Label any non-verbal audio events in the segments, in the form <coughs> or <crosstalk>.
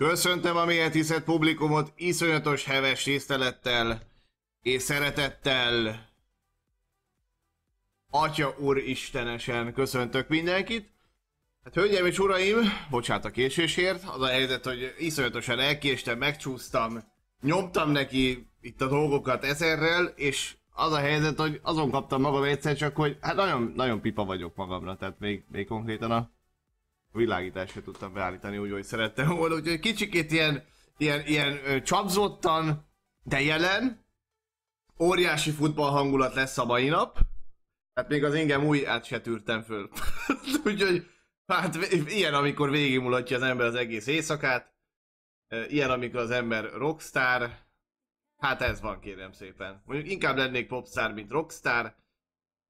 Köszöntöm a mélyet tisztelt publikumot iszonyatos heves tisztelettel és szeretettel. Atya úr istenesen köszöntök mindenkit. Hát hölgyeim és uraim, bocsánat a késésért, az a helyzet, hogy iszonyatosan elkéstem, megcsúsztam, nyomtam neki itt a dolgokat ezerrel, és az a helyzet, hogy azon kaptam magam egyszer csak, hogy hát nagyon, nagyon pipa vagyok magamra, tehát még, még konkrétan a világítást se tudtam beállítani úgy, hogy szerettem volna, úgyhogy kicsikét ilyen, ilyen, ilyen ö, csapzottan, de jelen, óriási futball hangulat lesz a mai nap, hát még az ingem új át se tűrtem föl. <laughs> úgyhogy hát ilyen, amikor végigmulatja az ember az egész éjszakát, ilyen, amikor az ember rockstar, hát ez van kérem szépen. Mondjuk inkább lennék popstar, mint rockstar,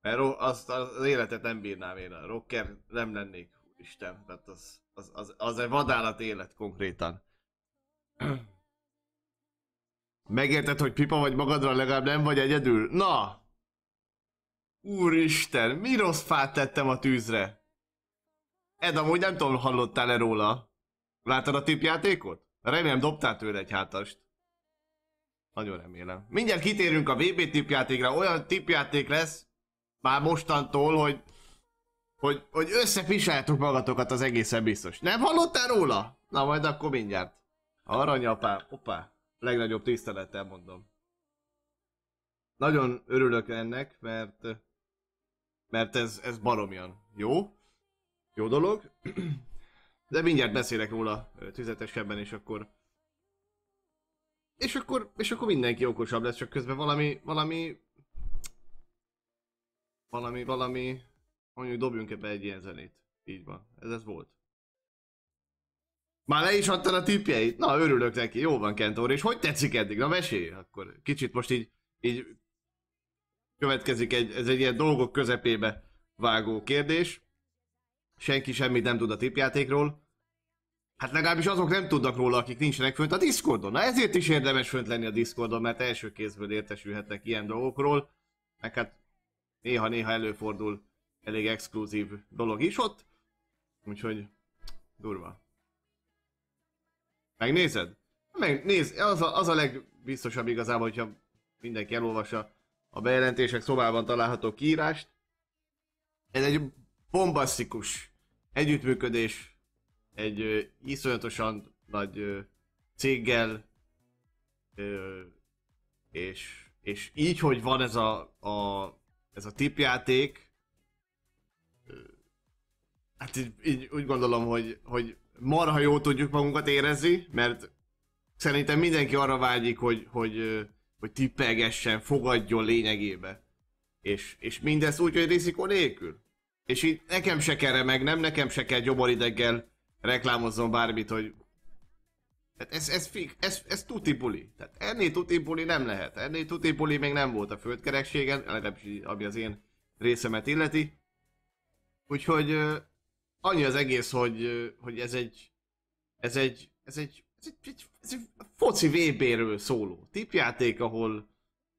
mert azt az életet nem bírnám én, a rocker nem lennék Isten, tehát az, az, az, az egy vadállat élet konkrétan. Megérted, hogy pipa vagy magadra, legalább nem vagy egyedül? Na! Úristen, mi rossz fát tettem a tűzre? Ed, amúgy nem tudom, hallottál-e róla? Láttad a tipjátékot? Remélem dobtál tőle egy hátast. Nagyon remélem. Mindjárt kitérünk a VB tipjátékra, olyan tipjáték lesz, már mostantól, hogy hogy, hogy összepisáljátok magatokat az egészen biztos. Nem hallottál róla? Na majd akkor mindjárt. Aranyapám, opá, legnagyobb tisztelettel mondom. Nagyon örülök ennek, mert mert ez, ez baromjan jó. Jó dolog. De mindjárt beszélek róla tüzetesebben, és akkor és akkor, és akkor mindenki okosabb lesz, csak közben valami, valami valami, valami Mondjuk dobjunk ebbe egy ilyen zenét. Így van. Ez ez volt. Már le is adtad a tippjeit? Na, örülök neki. Jó van, Kentor. És hogy tetszik eddig? Na, mesélj. Akkor kicsit most így, így következik egy, ez egy ilyen dolgok közepébe vágó kérdés. Senki semmit nem tud a tippjátékról. Hát legalábbis azok nem tudnak róla, akik nincsenek fönt a Discordon. Na ezért is érdemes fönt lenni a Discordon, mert első kézből értesülhetnek ilyen dolgokról. Meg hát néha-néha előfordul elég exkluzív dolog is ott. Úgyhogy durva. Megnézed? Megnézd, az a, az a legbiztosabb igazából, hogyha mindenki elolvassa a bejelentések szobában található kiírást. Ez egy bombasztikus együttműködés egy ö, iszonyatosan nagy ö, céggel, ö, és, és így, hogy van ez a, a, ez a tipjáték, hát így, így úgy gondolom, hogy, hogy marha jó tudjuk magunkat érezni, mert szerintem mindenki arra vágyik, hogy, hogy, hogy tippegessen, fogadjon lényegébe. És, és mindezt úgy, hogy rizikó nélkül. És így nekem se kell meg, nem nekem se kell gyomorideggel reklámozzon bármit, hogy tehát ez, ez, ez, ez, ez tuti buli. Tehát ennél tuti buli nem lehet. Ennél tuti buli még nem volt a földkerekségen, legalábbis ami az én részemet illeti. Úgyhogy annyi az egész, hogy, hogy ez egy, ez egy, ez egy, ez egy, egy, ez egy foci VB-ről szóló tipjáték, ahol,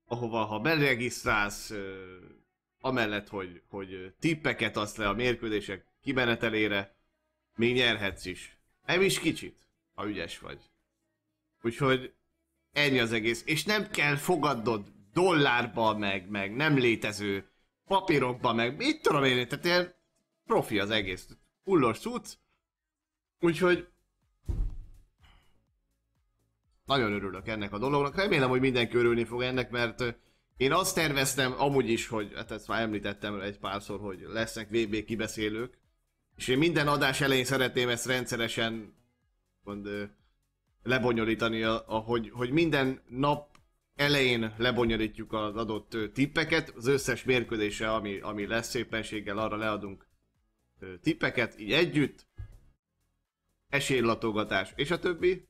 ahova ha beregisztrálsz, amellett, hogy, hogy tippeket adsz le a mérkőzések kimenetelére, még nyerhetsz is. Nem is kicsit, ha ügyes vagy. Úgyhogy ennyi az egész. És nem kell fogadnod dollárba, meg, meg nem létező papírokba, meg mit tudom én, tehát ilyen profi az egész fullos cucc. Úgyhogy nagyon örülök ennek a dolognak. Remélem, hogy mindenki örülni fog ennek, mert én azt terveztem amúgy is, hogy hát ezt már említettem egy párszor, hogy lesznek VB kibeszélők. És én minden adás elején szeretném ezt rendszeresen mond, lebonyolítani, ahogy, hogy minden nap elején lebonyolítjuk az adott tippeket, az összes mérkőzése, ami, ami lesz szépenséggel, arra leadunk tippeket, így együtt, esélylatogatás és a többi.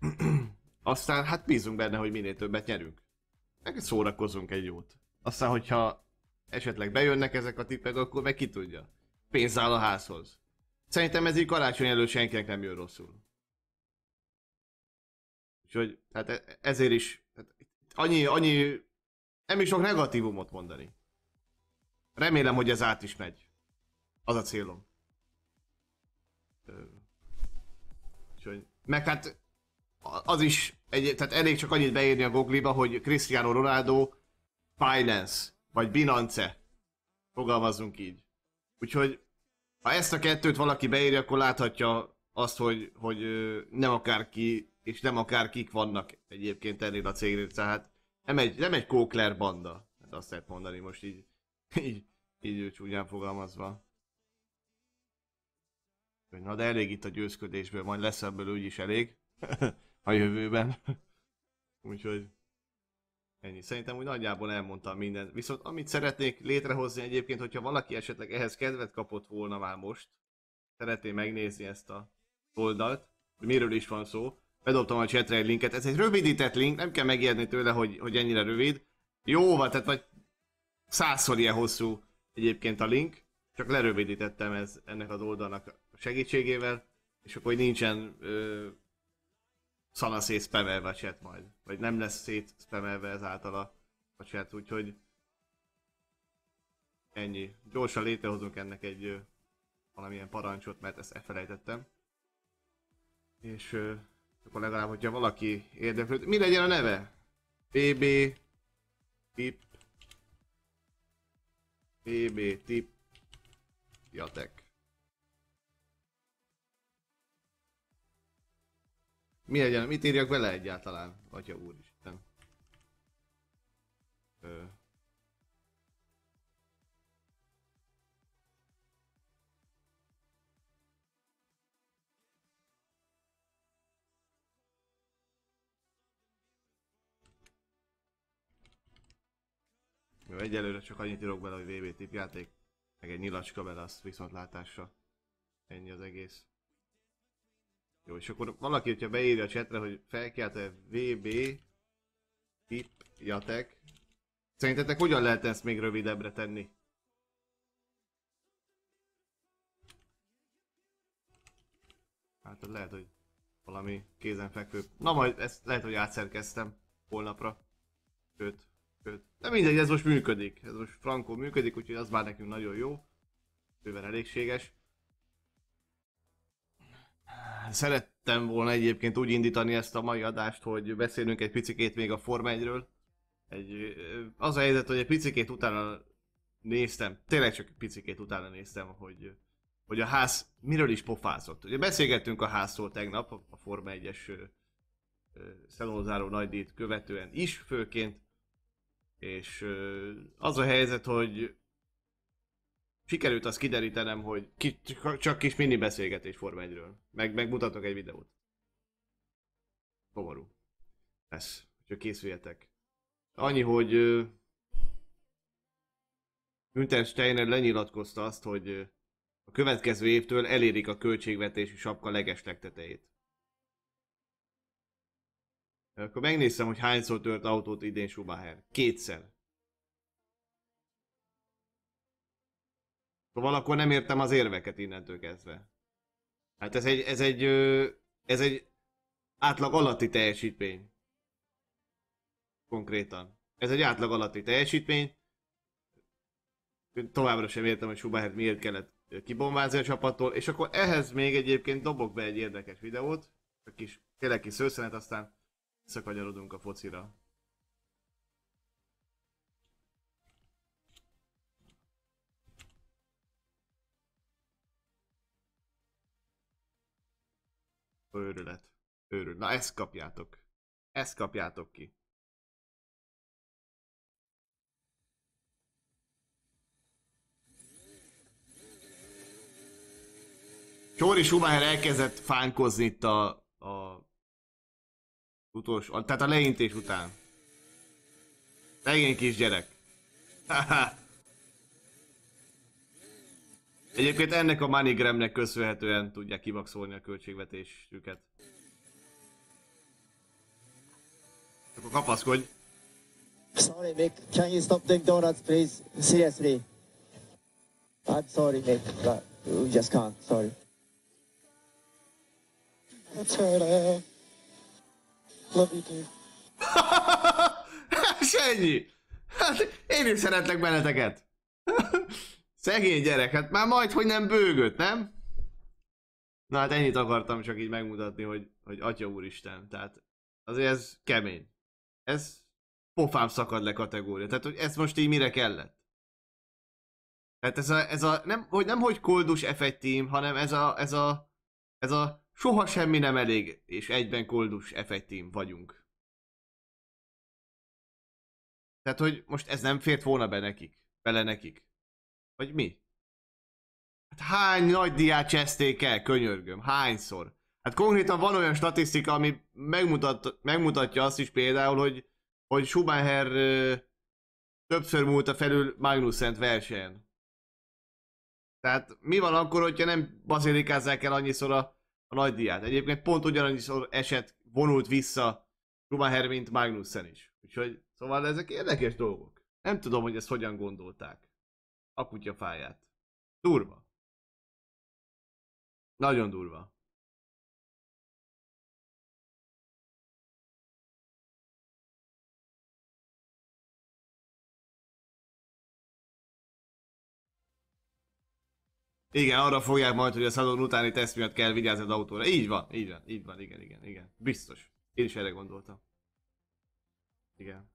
<clears throat> Aztán hát bízunk benne, hogy minél többet nyerünk. Meg szórakozunk egy jót. Aztán, hogyha esetleg bejönnek ezek a tippek, akkor meg ki tudja. Pénz áll a házhoz. Szerintem ez így karácsony előtt senkinek nem jön rosszul. Úgyhogy, hát e- ezért is, hát annyi, annyi, nem is sok negatívumot mondani. Remélem, hogy ez át is megy. Az a célom. Úgyhogy, meg hát az is, egy, tehát elég csak annyit beírni a Google-ba, hogy Cristiano Ronaldo Finance, vagy Binance. Fogalmazzunk így. Úgyhogy, ha ezt a kettőt valaki beírja, akkor láthatja azt, hogy, hogy nem akárki, és nem akárkik vannak egyébként ennél a cégnél. Tehát nem egy, nem egy kókler banda. Hát azt lehet mondani most így, így, így csúnyán fogalmazva. Na de elég itt a győzködésből, majd lesz ebből úgyis elég <laughs> a jövőben. <laughs> Úgyhogy ennyi. Szerintem úgy nagyjából elmondtam mindent. Viszont amit szeretnék létrehozni egyébként, hogyha valaki esetleg ehhez kedvet kapott volna már most, szeretné megnézni ezt a oldalt, hogy miről is van szó, bedobtam a chatre egy linket, ez egy rövidített link, nem kell megijedni tőle, hogy, hogy ennyire rövid. Jó, tehát vagy százszor ilyen hosszú egyébként a link, csak lerövidítettem ez, ennek az oldalnak segítségével, és akkor nincsen ö, szana szétszpemelve a chat majd. Vagy nem lesz szétszpemelve ezáltal a, a chat, úgyhogy ennyi. Gyorsan létrehozunk ennek egy ö, valamilyen parancsot, mert ezt elfelejtettem. És ö, akkor legalább, hogyha valaki érdeklőd, mi legyen a neve? BB tip BB tip Jatek. Mi legyen, mit írjak bele egyáltalán? Atya úristen. Ö. Jó, egyelőre csak annyit írok bele, hogy VB tipjáték, meg egy nyilacska bele, azt viszontlátásra. Ennyi az egész. Jó, és akkor valaki, hogyha beírja a chatre, hogy felkelte VB tip jatek. Szerintetek hogyan lehet ezt még rövidebbre tenni? Hát lehet, hogy valami kézenfekvő. Na majd ezt lehet, hogy átszerkeztem holnapra. Sőt, sőt. De mindegy, ez most működik. Ez most frankó működik, úgyhogy az már nekünk nagyon jó. Bőven elégséges. Szerettem volna egyébként úgy indítani ezt a mai adást, hogy beszélünk egy picikét még a Forma 1-ről. Egy, az a helyzet, hogy egy picikét utána néztem, tényleg csak egy picikét utána néztem, hogy, hogy a ház miről is pofázott. Ugye beszélgettünk a házról tegnap, a Forma 1-es szelonzáró nagydíjt követően is főként, és az a helyzet, hogy sikerült azt kiderítenem, hogy ki, csak kis mini beszélgetés Forma 1-ről. Meg, megmutatok egy videót. Komorú. Ez, csak készüljetek. Annyi, hogy uh, Günther Steiner lenyilatkozta azt, hogy a következő évtől elérik a költségvetési sapka legeslegtetejét. Akkor megnéztem, hogy hányszor tört autót idén Schumacher. Kétszer. Szóval akkor nem értem az érveket innentől kezdve. Hát ez egy, ez egy, ez egy átlag alatti teljesítmény. Konkrétan. Ez egy átlag alatti teljesítmény. Továbbra sem értem, hogy Schumacher miért kellett kibombázni a csapattól, és akkor ehhez még egyébként dobok be egy érdekes videót, egy kis, tényleg kis szőszenet, aztán visszakanyarodunk a focira. Őrület. Őrület. Na ezt kapjátok. Ezt kapjátok ki. Csóri Schumacher elkezdett fánkozni itt a, a utolsó, tehát a leintés után. Szegény kisgyerek. <laughs> Egyébként ennek a MoneyGramnek köszönhetően tudják kimaxolni a költségvetésüket. Akkor kapaszkodj! Sorry, Mick. Can you stop doing donuts, please? Seriously. I'm sorry, Mick, but we just can't. Sorry. That's right, I love you too. <laughs> És ennyi! Hát, én is szeretlek benneteket! <laughs> Szegény gyerek, hát már majd, hogy nem bőgött, nem? Na hát ennyit akartam csak így megmutatni, hogy, hogy Atya Úristen, tehát azért ez kemény. Ez pofám szakad le kategória. Tehát, hogy ez most így mire kellett? Tehát ez a, ez a nem, hogy nem hogy koldus F1 team, hanem ez a, ez a, ez a soha semmi nem elég, és egyben koldus F1 team vagyunk. Tehát, hogy most ez nem fért volna be nekik, bele nekik. Vagy mi? Hát hány nagy diát cseszték el, könyörgöm, hányszor? Hát konkrétan van olyan statisztika, ami megmutat, megmutatja azt is például, hogy, hogy Schumacher ö, többször múlta felül Magnussent versenyen. Tehát mi van akkor, hogyha nem bazilikázzák el annyiszor a, a nagy diát? Egyébként pont ugyanannyiszor esett, vonult vissza Schumacher, mint Magnussen is. Úgyhogy, szóval ezek érdekes dolgok. Nem tudom, hogy ezt hogyan gondolták. A kutyafáját. Durva. Nagyon durva. Igen, arra fogják majd, hogy a szezon utáni teszt miatt kell vigyázni az autóra. Így van, így van, így van, igen, igen, igen. Biztos. Én is erre gondoltam. Igen.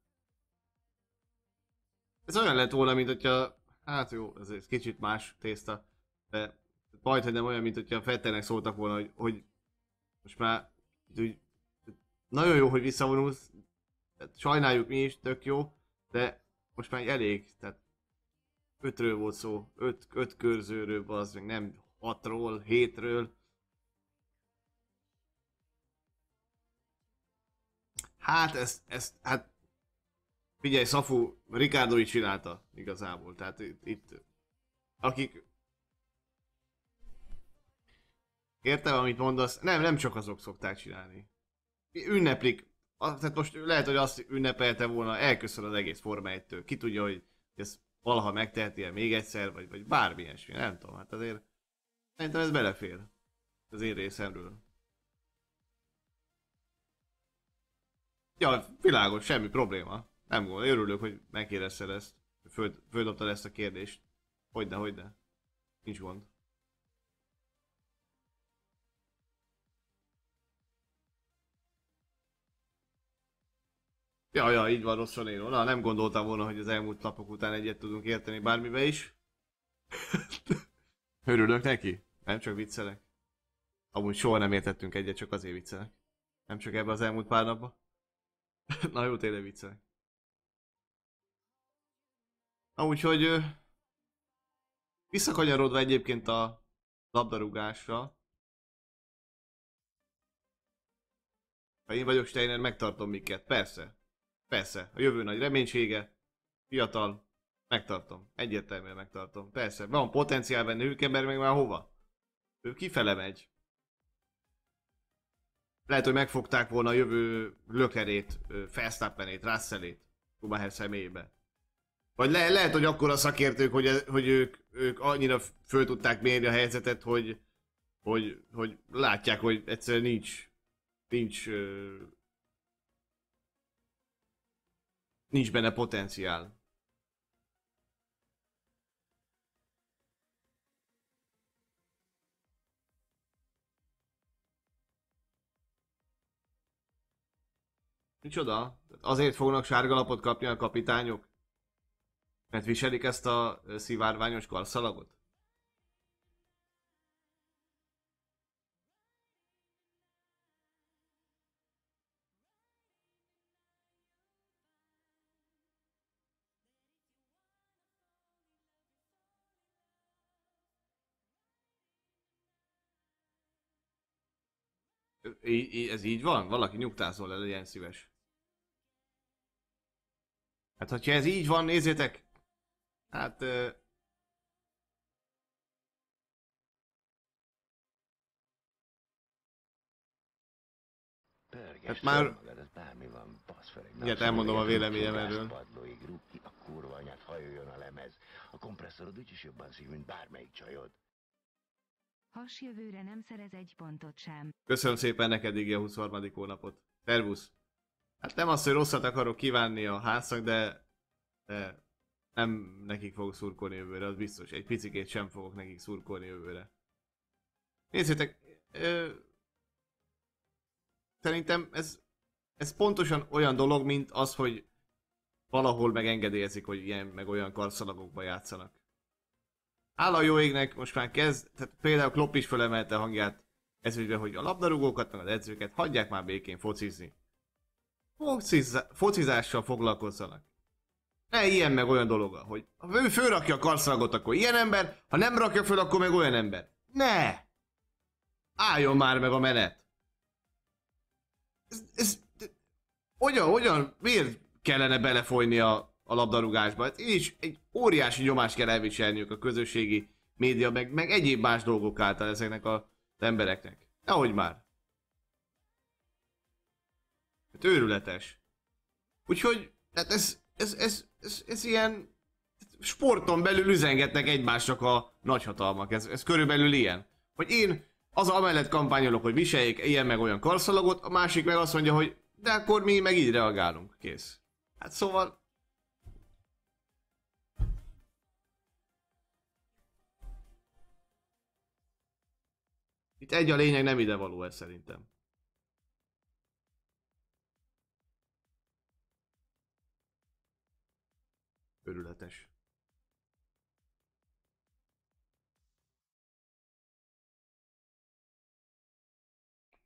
Ez olyan lett volna, mint hogyha, hát jó, ez, ez kicsit más tészta, de majd, hogy nem olyan, mint hogyha Fettelnek szóltak volna, hogy, hogy most már úgy, nagyon jó, hogy visszavonulsz, sajnáljuk mi is, tök jó, de most már elég, tehát ötről volt szó, öt, öt körzőről, az meg nem hatról, hétről. Hát ezt, ezt, hát figyelj, Szafu, Ricardo is csinálta igazából, tehát itt, itt akik Értem, amit mondasz? Nem, nem csak azok szokták csinálni. Ünneplik. Tehát most lehet, hogy azt ünnepelte volna, elköszön az egész Forma 1-től. Ki tudja, hogy ezt valaha megteheti -e még egyszer, vagy, vagy bármi ilyesmi, nem tudom. Hát azért szerintem ez belefér. Az én részemről. Ja, világos, semmi probléma. Nem gond, örülök, hogy megkérdezted ezt. Föld, földobtad ezt a kérdést. Hogyne, hogyne. Nincs gond. Ja, ja, így van, rossz Ronero. Na, nem gondoltam volna, hogy az elmúlt napok után egyet tudunk érteni bármibe is. <laughs> Örülök neki. Nem csak viccelek. Amúgy soha nem értettünk egyet, csak azért viccelek. Nem csak ebbe az elmúlt pár napban. <laughs> Na jó, tényleg viccelek. Na úgyhogy... Visszakanyarodva egyébként a labdarúgásra. Ha én vagyok Steiner, megtartom miket. Persze. Persze, a jövő nagy reménysége, fiatal, megtartom, egyértelműen megtartom. Persze, van potenciál benne, Hülkenberg meg már hova? Ő kifele megy. Lehet, hogy megfogták volna a jövő lökerét, Verstappenét, Russellét, Schumacher személyébe. Vagy le, lehet, hogy akkor a szakértők, hogy, hogy ők, ők annyira föl tudták mérni a helyzetet, hogy, hogy, hogy látják, hogy egyszerűen nincs, nincs Nincs benne potenciál. Micsoda? Azért fognak sárga lapot kapni a kapitányok? Mert viselik ezt a szivárványos karszalagot? ez így van? Valaki nyugtázol le, legyen szíves. Hát, hogyha ez így van, nézzétek. Hát... Uh... hát már... Magad, bármi van, Igen, elmondom a véleményem erről. Padlóig rúg ki a kurva anyát, hajoljon a lemez. A kompresszorod úgyis jobban szív, mint bármelyik csajod. Has jövőre nem szerez egy pontot sem. Köszönöm szépen neked, Igi, a 23. hónapot. Szervusz! Hát nem az, hogy rosszat akarok kívánni a háznak, de, de nem nekik fogok szurkolni jövőre, az biztos. Egy picikét sem fogok nekik szurkolni jövőre. Nézzétek, ö, szerintem ez, ez pontosan olyan dolog, mint az, hogy valahol megengedélyezik, hogy ilyen meg olyan karszalagokba játszanak. Áll a jó égnek, most már kezd, tehát például Klopp is fölemelte a hangját ez ügyben, hogy a labdarúgókat, meg az edzőket hagyják már békén focizni. Focizá- focizással foglalkozzanak. Ne ilyen meg olyan dologa, hogy ha ő fölrakja a karszalagot, akkor ilyen ember, ha nem rakja föl, akkor meg olyan ember. Ne! Álljon már meg a menet! Ez, ez, hogyan, hogyan, miért kellene belefolyni a, a labdarúgásba? Hát is egy óriási nyomást kell elviselniük a közösségi média, meg, meg egyéb más dolgok által ezeknek a, az embereknek. Nehogy már. Hát őrületes. Úgyhogy, hát ez, ez, ez, ez, ez ilyen sporton belül üzengetnek egymásnak a nagyhatalmak. Ez, ez körülbelül ilyen. Hogy én az amellett kampányolok, hogy viseljék ilyen meg olyan karszalagot, a másik meg azt mondja, hogy de akkor mi meg így reagálunk. Kész. Hát szóval... Itt egy a lényeg, nem ide való ez szerintem. Örületes.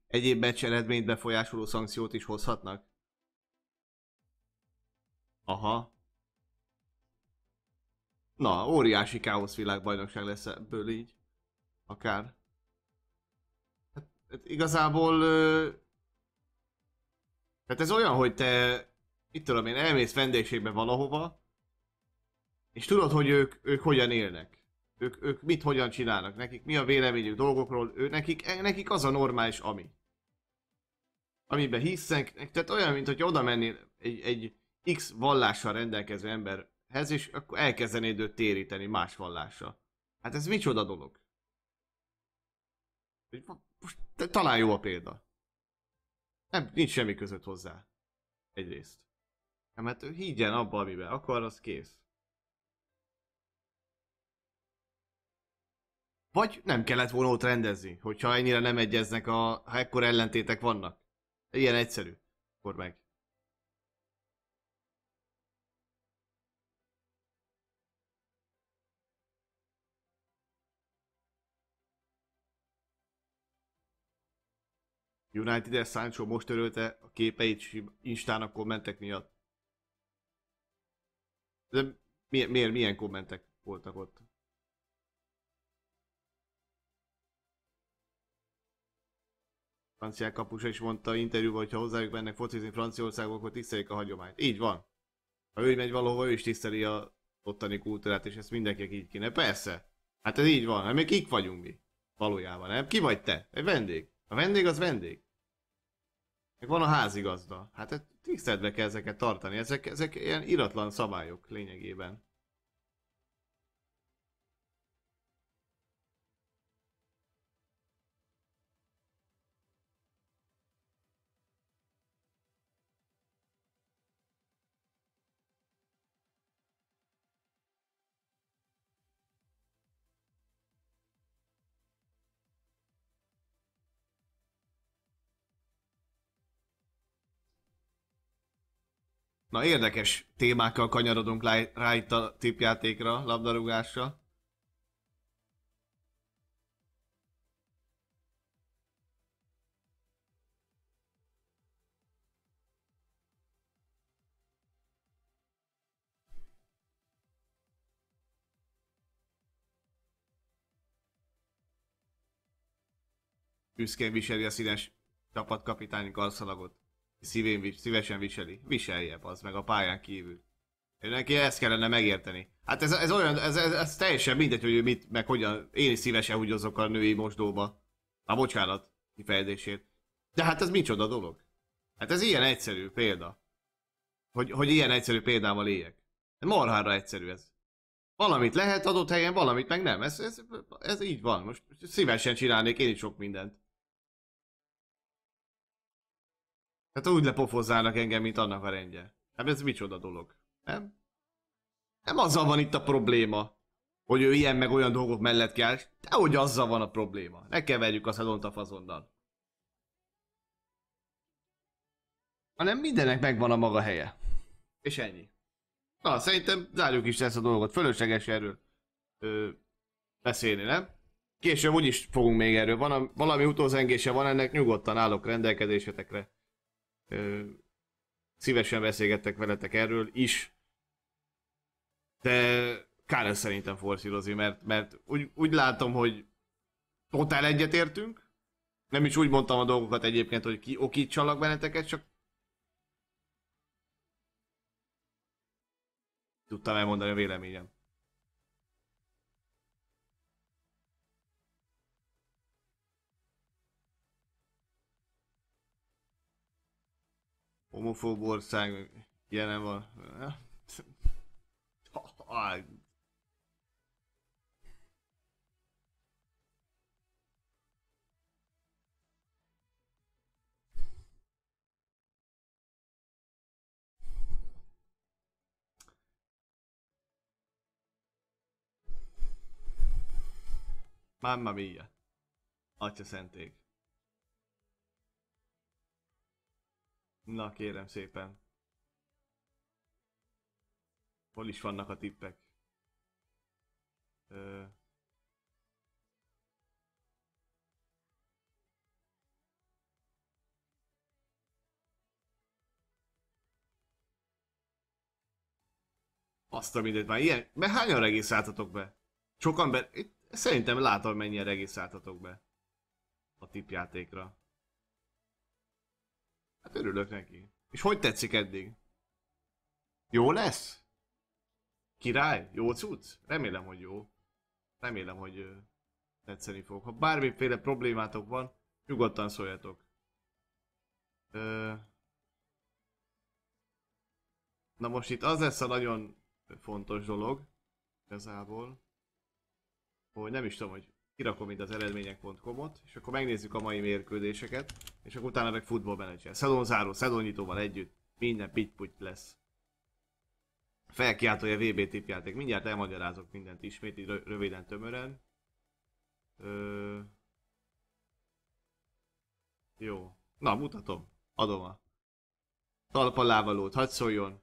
Egyéb meccs eredményt befolyásoló szankciót is hozhatnak? Aha. Na, óriási káosz világbajnokság lesz ebből így. Akár. Hát, hát igazából... Hát ez olyan, hogy te, itt tudom én, elmész vendégségbe valahova, és tudod, hogy ők, ők hogyan élnek. Ők, ők mit hogyan csinálnak, nekik mi a véleményük dolgokról, ő, nekik, nekik az a normális ami. Amiben hisznek, tehát olyan, mint hogy oda mennél egy, egy X vallással rendelkező emberhez, és akkor elkezdenéd őt téríteni más vallással. Hát ez micsoda dolog? Most talán jó a példa. Nem, nincs semmi között hozzá. Egyrészt. Nem, hát higgyen abba, amiben akar, az kész. Vagy nem kellett volna ott rendezni, hogyha ennyire nem egyeznek a... ha ekkor ellentétek vannak. Ilyen egyszerű. Akkor meg. United-es Sancho most törölte a képeit Instán a kommentek miatt. De miért, miért, milyen kommentek voltak ott? Franciák kapusa is mondta interjúban, hogy ha hozzájuk mennek focizni Franciaországba, akkor tisztelik a hagyományt. Így van. Ha ő megy valahova, ő is tiszteli a ottani kultúrát, és ezt mindenkinek így kéne. Persze. Hát ez így van. Hát még kik vagyunk mi? Valójában, nem? Ki vagy te? Egy vendég. A vendég az vendég. Meg van a házigazda. Hát tiszteletbe kell ezeket tartani. Ezek, ezek ilyen iratlan szabályok lényegében. Na érdekes témákkal kanyarodunk rá, itt a tippjátékra, labdarúgásra. Büszkén viseli a színes csapatkapitányi karszalagot. Szívén, szívesen viseli. Viselje, az meg a pályán kívül. Neki ezt kellene megérteni. Hát ez, ez olyan, ez, ez, ez, teljesen mindegy, hogy mit, meg hogyan, én is szívesen húgyozok a női mosdóba. A bocsánat, kifejezését. De hát ez micsoda dolog? Hát ez ilyen egyszerű példa. Hogy, hogy ilyen egyszerű példával éljek. Marhára egyszerű ez. Valamit lehet adott helyen, valamit meg nem. Ez, ez, ez így van. Most szívesen csinálnék én is sok mindent. Hát úgy lepofozzának engem, mint annak a rendje. Hát ez micsoda dolog, nem? Nem azzal van itt a probléma, hogy ő ilyen meg olyan dolgok mellett kell, de hogy azzal van a probléma. Ne keverjük a szedont a fazonnal. Hanem mindennek megvan a maga helye. És ennyi. Na, szerintem zárjuk is ezt a dolgot. Fölösleges erről ö, beszélni, nem? Később úgyis fogunk még erről. Van valami utózengése van ennek, nyugodtan állok rendelkezésetekre. Szívesen beszélgettek veletek erről is. De kár ez szerintem forszírozni, mert, mert úgy, úgy látom, hogy totál egyetértünk. Nem is úgy mondtam a dolgokat egyébként, hogy ki okítsalak benneteket, csak tudtam elmondani a véleményem. Homofób ország jelen van. <laughs> Mamma mia. Atya szenték. Na kérem szépen. Hol is vannak a tippek? Ö... Azt a mindent már ilyen... Mert hányan regisztráltatok be? Sokan be... Itt Szerintem látom, mennyire regisztráltatok be a tipjátékra. Hát örülök neki. És hogy tetszik eddig? Jó lesz? Király? Jó cucc? Remélem, hogy jó. Remélem, hogy tetszeni fog. Ha bármiféle problémátok van, nyugodtan szóljatok. Ö... Na most itt az lesz a nagyon fontos dolog, igazából, hogy nem is tudom, hogy kirakom itt az eredmények.com-ot, és akkor megnézzük a mai mérkőzéseket, és akkor utána meg futball manager. Szedon záró, szedon nyitóval együtt, minden pitty lesz. Felkiáltója VB tipjáték, mindjárt elmagyarázok mindent ismét, így röviden, tömören. Ö... Jó. Na, mutatom. Adom a talpalávalót, hadd szóljon.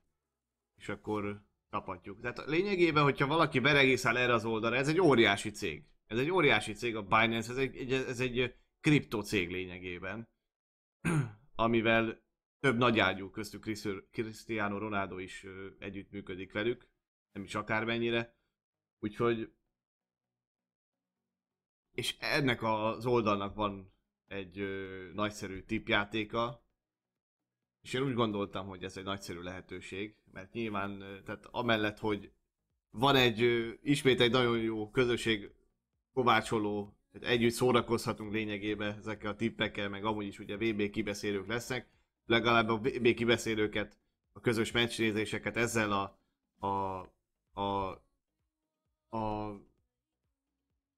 És akkor kapatjuk. Tehát lényegében, hogyha valaki beregisztrál erre az oldalra, ez egy óriási cég. Ez egy óriási cég, a Binance, ez egy, ez egy kripto cég lényegében, <clears throat> amivel több nagyágyú köztük Cristiano Ronaldo is együttműködik velük, nem is akármennyire. Úgyhogy és ennek az oldalnak van egy ö, nagyszerű tipjátéka, és én úgy gondoltam, hogy ez egy nagyszerű lehetőség, mert nyilván, tehát amellett, hogy van egy, ismét egy nagyon jó közösség kovácsoló, együtt szórakozhatunk lényegében ezekkel a tippekkel, meg amúgy is ugye VB kibeszélők lesznek, legalább a VB kibeszélőket, a közös meccsnézéseket ezzel a, a, a, a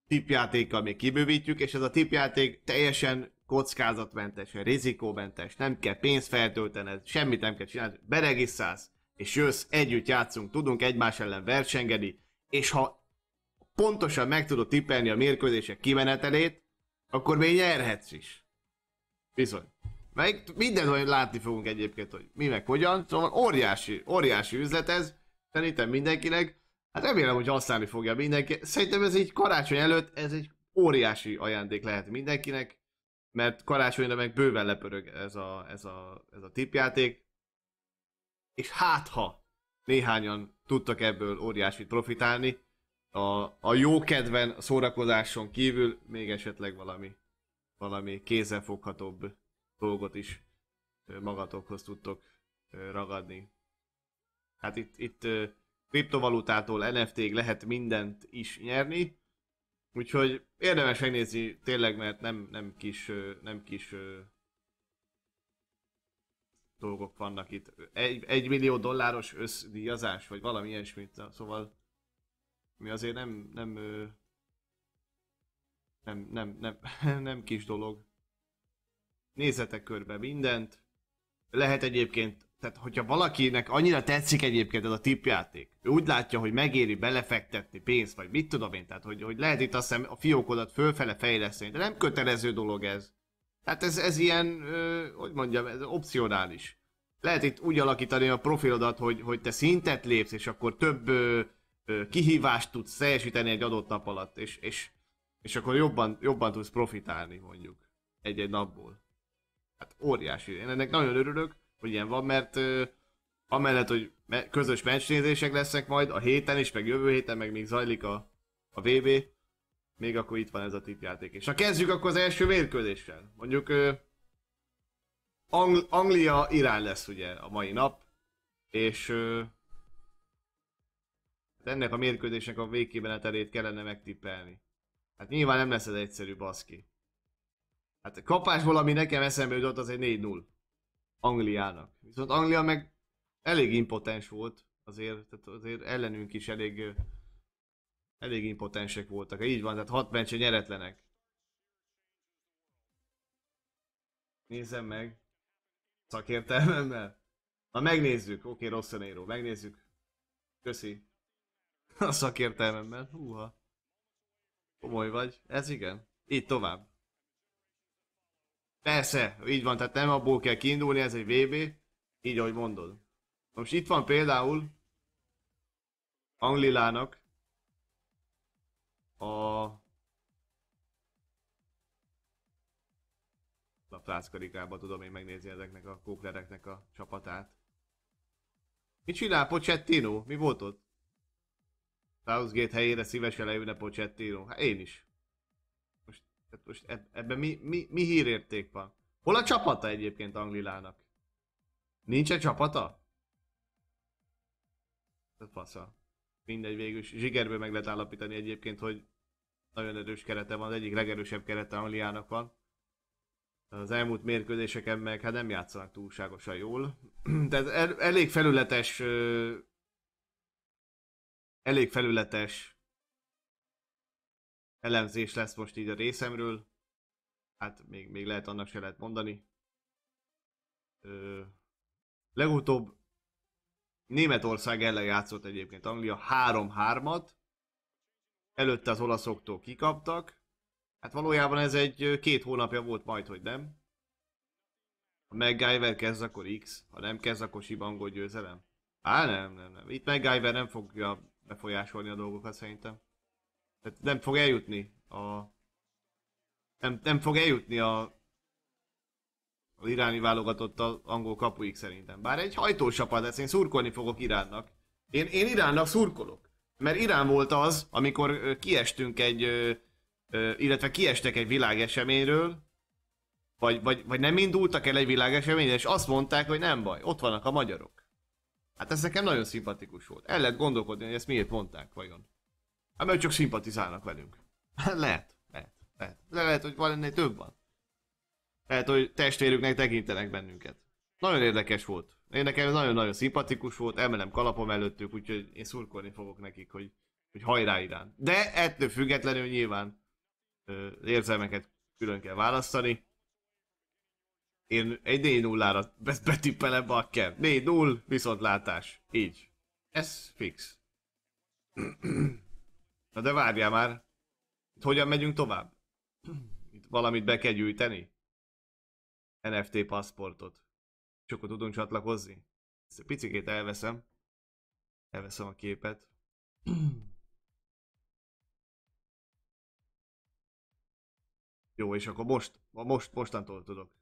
tippjátékkal még kibővítjük, és ez a tippjáték teljesen kockázatmentes, rizikómentes, nem kell pénzt feltöltened, semmit nem kell csinálni, beregisztrálsz, és jössz, együtt játszunk, tudunk egymás ellen versengeni, és ha pontosan meg tudod tippelni a mérkőzések kimenetelét, akkor még nyerhetsz is. Bizony. Meg minden olyan látni fogunk egyébként, hogy mi meg hogyan, szóval óriási, óriási üzlet ez, szerintem mindenkinek, hát remélem, hogy használni fogja mindenki. Szerintem ez így karácsony előtt, ez egy óriási ajándék lehet mindenkinek, mert karácsonyra meg bőven lepörög ez a, ez a, ez a tipjáték, és hát ha néhányan tudtak ebből óriásit profitálni, a, a jó kedven, a szórakozáson kívül még esetleg valami, valami kézzelfoghatóbb dolgot is magatokhoz tudtok ragadni. Hát itt, itt kriptovalutától NFT-ig lehet mindent is nyerni, Úgyhogy érdemes megnézni tényleg, mert nem, nem kis, nem kis dolgok vannak itt. Egy, egy millió dolláros összdíjazás, vagy valami ilyesmit, szóval mi azért nem, nem, nem, nem, nem, <laughs> nem kis dolog. Nézzetek körbe mindent. Lehet egyébként tehát hogyha valakinek annyira tetszik egyébként ez a tippjáték, ő úgy látja, hogy megéri belefektetni pénzt, vagy mit tudom én, tehát hogy, hogy lehet itt azt hiszem a fiókodat fölfele fejleszteni, de nem kötelező dolog ez. Tehát ez, ez ilyen, hogy mondjam, ez opcionális. Lehet itt úgy alakítani a profilodat, hogy, hogy te szintet lépsz, és akkor több kihívást tudsz teljesíteni egy adott nap alatt, és, és, és akkor jobban, jobban tudsz profitálni mondjuk egy-egy napból. Hát óriási. Én ennek nagyon örülök, hogy ilyen van, mert ö, amellett, hogy me- közös meccsnézések lesznek majd a héten is, meg jövő héten, meg még zajlik a, a VB, még akkor itt van ez a tippjáték. És ha kezdjük akkor az első mérkőzéssel. Mondjuk ö, Ang- Anglia-Irán lesz ugye a mai nap, és ö, ennek a mérkőzésnek a végkimenetelét kellene megtippelni. Hát nyilván nem lesz ez egyszerű, baszki. Hát kapásból, ami nekem eszembe jutott, az egy 4-0. Angliának. Viszont Anglia meg elég impotens volt, azért, tehát azért ellenünk is elég, elég impotensek voltak. Így van, tehát 6 meccsen nyeretlenek. Nézzem meg. Szakértelmemmel. Na megnézzük. Oké, rossz a. Megnézzük. Köszi. <laughs> A szakértelmemmel. Húha. Komoly vagy. Ez igen. Így tovább. Persze, így van, tehát nem abból kell kiindulni, ez egy VB, így ahogy mondod. Most itt van például Anglilának a a pláckarikába tudom én megnézni ezeknek a kóklereknek a csapatát. Mit csinál Pochettino? Mi volt ott? Southgate helyére szívesen leülne Pochettino. Hát én is. Most, hát most eb- ebben mi, mi, mi hírérték van? Hol a csapata egyébként Anglilának? Nincs egy csapata? Ez fasza. Mindegy végül is. Zsigerből meg lehet állapítani egyébként, hogy nagyon erős kerete van, az egyik legerősebb kerete Angliának van. Az elmúlt mérkőzéseken meg hát nem játszanak túlságosan jól. <clears throat> Tehát el, elég felületes elég felületes elemzés lesz most így a részemről. Hát még, még lehet annak se lehet mondani. Ö, legutóbb Németország ellen játszott egyébként Anglia 3-3-at. Előtte az olaszoktól kikaptak. Hát valójában ez egy két hónapja volt majd, hogy nem. Ha MacGyver kezd, akkor X. Ha nem kezd, akkor Sibangó győzelem. Á, nem, nem, nem. Itt MacGyver nem fogja befolyásolni a dolgokat szerintem. Tehát nem fog eljutni a... Nem, nem fog eljutni a... Az iráni válogatott az angol kapuig szerintem. Bár egy hajtós csapat lesz, én szurkolni fogok Iránnak. Én, én Iránnak szurkolok. Mert Irán volt az, amikor kiestünk egy... Illetve kiestek egy világeseményről, vagy, vagy, vagy nem indultak el egy világeseményre, és azt mondták, hogy nem baj, ott vannak a magyarok. Hát ez nekem nagyon szimpatikus volt. El lehet gondolkodni, hogy ezt miért mondták vajon. Hát mert csak szimpatizálnak velünk. Hát lehet, lehet, lehet. De lehet, hogy van ennél több van. Lehet, hogy testvérüknek tekintenek bennünket. Nagyon érdekes volt. Én nekem ez nagyon-nagyon szimpatikus volt, emelem kalapom előttük, úgyhogy én szurkolni fogok nekik, hogy, hogy hajrá Irán. De ettől függetlenül nyilván ö, érzelmeket külön kell választani. Én egy 4-0-ra betippelem bakker. 4-0, viszontlátás. Így. Ez fix. <clears throat> Na de várjál már. Itt hogyan megyünk tovább? <clears throat> Itt valamit be kell gyűjteni? NFT paszportot. És akkor tudunk csatlakozni? Ezt egy picikét elveszem. Elveszem a képet. <clears throat> Jó, és akkor most, most, mostantól tudok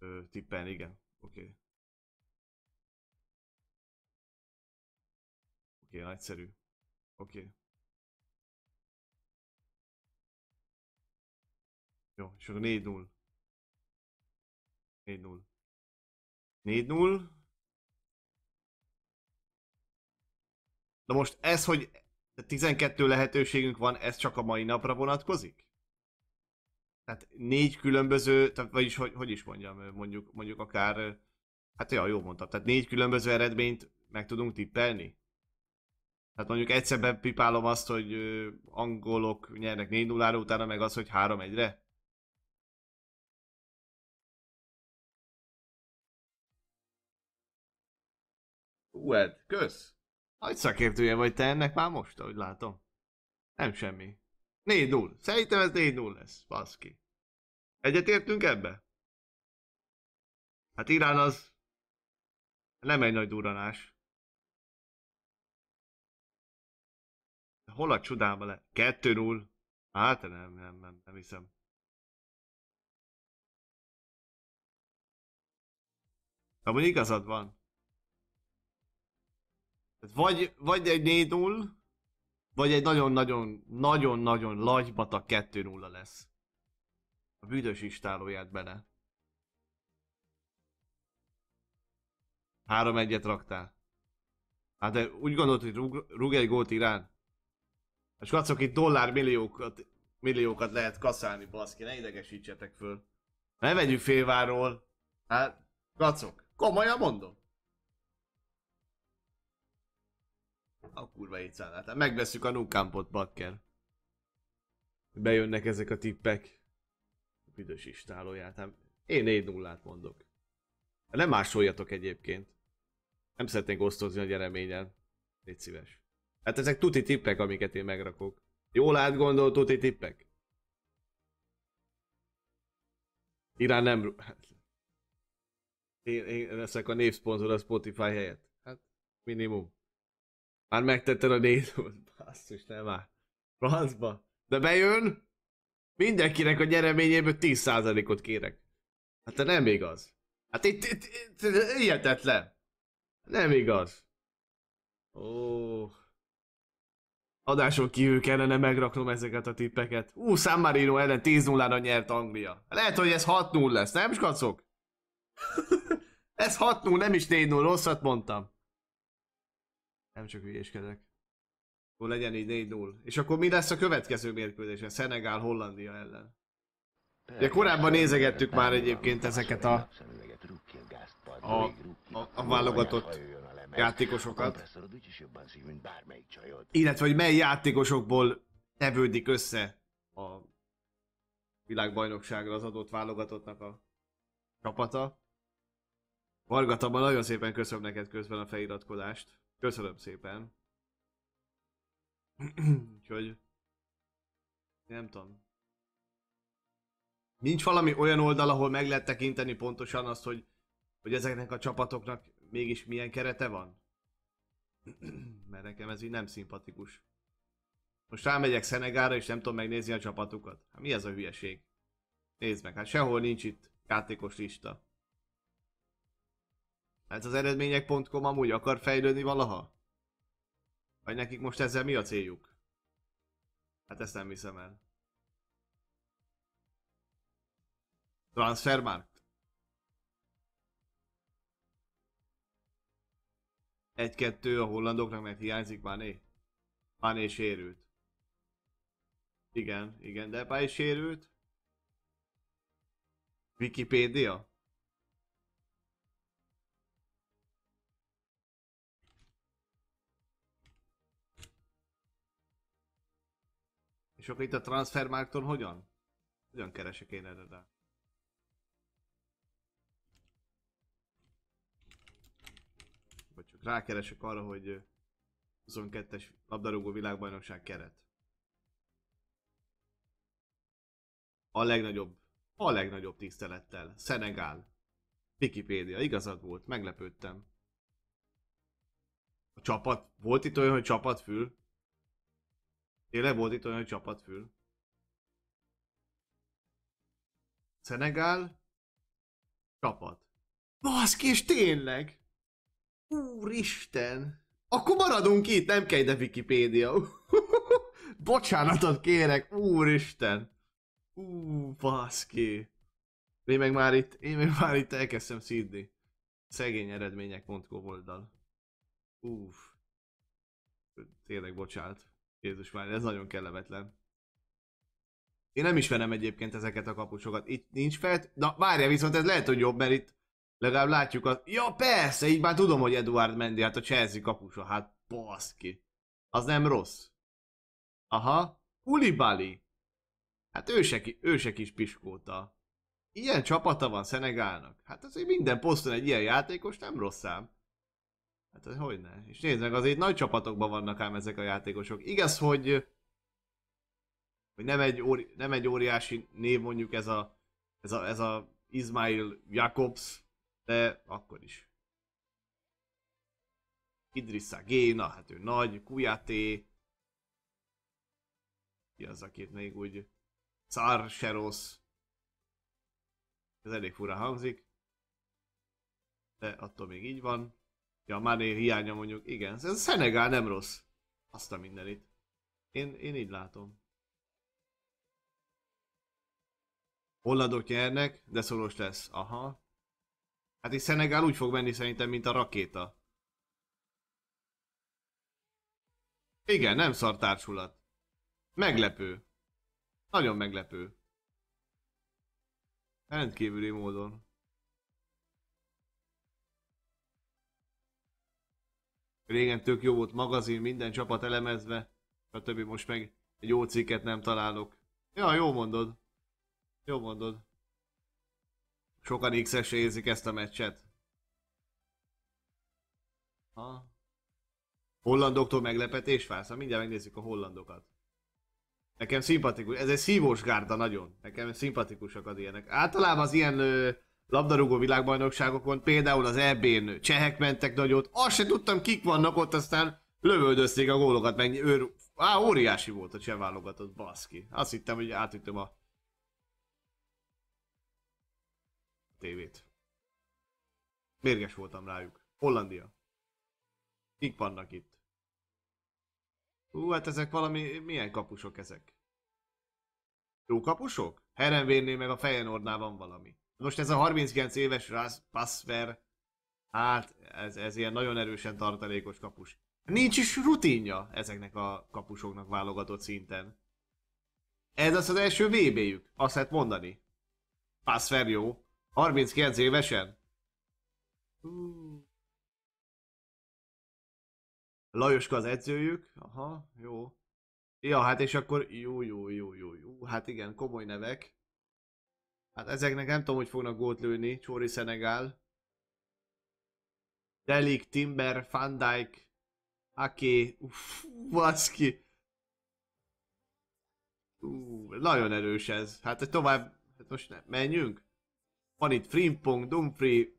ö, tippelni, igen. Oké. Okay. Oké, okay, nagyszerű. Oké. Okay. Jó, és akkor 4-0. 4-0. 4-0. Na most ez, hogy 12 lehetőségünk van, ez csak a mai napra vonatkozik? Tehát négy különböző, tehát vagyis hogy, hogy is mondjam, mondjuk, mondjuk akár, hát ja, jó mondtam, tehát négy különböző eredményt meg tudunk tippelni? Tehát mondjuk egyszer pipálom azt, hogy angolok nyernek 4 0 utána meg az, hogy 3-1-re? Hú, Ed, kösz. Nagy szakértője vagy te ennek már most, ahogy látom. Nem semmi. 4-0. Szerintem ez 4-0 lesz. Baszki. Egyetértünk ebbe? Hát Irán az nem egy nagy duranás. Hol a csodába le? 2-0. Hát nem, nem, nem, nem hiszem. Amúgy igazad van. Vagy, vagy egy 4-0, vagy egy nagyon-nagyon, nagyon-nagyon lagybatag 2-0 lesz. A büdös istálóját bele. 3-1-et raktál. Hát de úgy gondolod, hogy rúg, rúg egy gólt Irán? És kacok itt dollár milliókat, lehet kaszálni, baszki, ne idegesítsetek föl. Ne vegyük félváról. Hát, kacok, komolyan mondom. A kurva étszánál. Hát megveszük a nukampot, bakker. Bejönnek ezek a tippek. Büdös istálóját. Hát én 4 0 mondok. Nem másoljatok egyébként. Nem szeretnénk osztozni a gyereményen. Légy szíves. Hát ezek tuti tippek, amiket én megrakok. Jól átgondolt tuti tippek? Irán nem... Hát... Én, én leszek a névszponzor a Spotify helyett. Hát, minimum. Már megtetted a négy Basszus, nem már. Francba. De bejön? Mindenkinek a nyereményéből 10%-ot kérek. Hát te nem igaz. Hát itt, itt, itt, itt hihetetlen. Nem igaz. Ó. Adáson kívül kellene megraknom ezeket a tippeket. Ú, San Marino ellen 10 0 nyert Anglia. Lehet, hogy ez 6-0 lesz, nem skacok? <laughs> ez 6-0, nem is 4-0, rosszat mondtam. Nem csak hülyéskedek. Akkor legyen így 4-0. És akkor mi lesz a következő mérkőzésen? Szenegál Hollandia ellen. Ugye korábban nézegettük már egyébként ezeket a, a, a, a válogatott játékosokat. Illetve, hogy mely játékosokból tevődik össze a világbajnokságra az adott válogatottnak a csapata. Varga Taba, nagyon szépen köszönöm neked közben a feliratkozást. Köszönöm szépen. <clears throat> Úgyhogy... Nem tudom. Nincs valami olyan oldal, ahol meg lehet tekinteni pontosan azt, hogy, hogy ezeknek a csapatoknak mégis milyen kerete van? <clears throat> Mert nekem ez így nem szimpatikus. Most rámegyek Szenegára és nem tudom megnézni a csapatukat. Hát mi ez a hülyeség? Nézd meg, hát sehol nincs itt játékos lista. Hát az eredmények.com amúgy akar fejlődni valaha? Vagy nekik most ezzel mi a céljuk? Hát ezt nem hiszem el. Transfermarkt? Egy-kettő a hollandoknak, mert hiányzik Mané. Mané sérült. Igen, igen, Depay sérült. Wikipédia? És akkor itt a transfermarkton hogyan? Hogyan keresek én erre rá? Vagy csak rákeresek arra, hogy ö, 22-es labdarúgó világbajnokság keret. A legnagyobb, a legnagyobb tisztelettel. Szenegál. Wikipédia, igazad volt, meglepődtem. A csapat, volt itt olyan, hogy csapatfül? Tényleg volt itt olyan, csapatfül? Szenegál? Csapat. Baszki, és tényleg! Úristen! Akkor maradunk itt, nem kell ide Wikipédia. <laughs> Bocsánatot kérek, úristen! Ú, baszki. Én meg már itt, én meg már itt elkezdtem szídni. Szegény eredmények.com oldal. Uff. Tényleg bocsánat. Jézus már, ez nagyon kellemetlen. Én nem ismerem egyébként ezeket a kapusokat. Itt nincs fel... Na, várja, viszont ez lehet, hogy jobb, mert itt legalább látjuk a... Ja, persze, így már tudom, hogy Eduard Mendy, hát a Chelsea kapusa. Hát, baszki. Az nem rossz. Aha. Ulibali. Hát ő se, ki, ő se kis piskóta. Ilyen csapata van Szenegálnak. Hát azért minden poszton egy ilyen játékos nem rossz szám. Hát hogy hogyne. És nézd meg, azért nagy csapatokban vannak ám ezek a játékosok. Igaz, hogy, hogy nem, egy óri, nem egy óriási név mondjuk ez a, ez a, ez a Ismail Jakobs, de akkor is. Idrissa Géna, hát ő nagy, Kujaté, ki az, akit még úgy Szar Seros. Ez elég fura hangzik. De attól még így van. Ja, Mané hiánya mondjuk, igen. Ez Szenegál nem rossz. Azt a mindenit. Én, én így látom. Hollandok nyernek, de szoros lesz. Aha. Hát és Szenegál úgy fog menni szerintem, mint a rakéta. Igen, nem szar társulat. Meglepő. Nagyon meglepő. Rendkívüli módon. Régen tök jó volt magazin, minden csapat elemezve, stb. most meg egy jó cikket nem találok. Ja, jó mondod. Jó mondod. Sokan x érzik ezt a meccset. Ha. Hollandoktól meglepetés vársz? Mindjárt megnézzük a hollandokat. Nekem szimpatikus, ez egy szívós gárda nagyon. Nekem szimpatikusak az ilyenek. Általában az ilyen ö, labdarúgó világbajnokságokon, például az EB-n csehek mentek nagyot, azt se tudtam kik vannak ott, aztán lövöldözték a gólokat, meg ő, á, óriási volt a cseh válogatott, baszki. Azt hittem, hogy átütöm a tévét. Mérges voltam rájuk. Hollandia. Kik vannak itt? Hú, hát ezek valami, milyen kapusok ezek? Jó kapusok? Herenvérnél meg a Feyenoordnál van valami. Most ez a 39 éves Passver, hát ez, ez ilyen nagyon erősen tartalékos kapus. Nincs is rutinja ezeknek a kapusoknak válogatott szinten. Ez az az első VB-jük, azt lehet mondani. Passver jó. 39 évesen? Hú. Lajoska az edzőjük, aha, jó. Ja, hát és akkor jó, jó, jó, jó, jó. Hát igen, komoly nevek. Hát ezeknek nem tudom, hogy fognak gót lőni. Csóri Szenegál. Delik, Timber, Van Dijk, Ake, uff, baszki. Uh, nagyon erős ez. Hát tovább, hát most nem, menjünk. Van itt Frimpong, Dumfrey.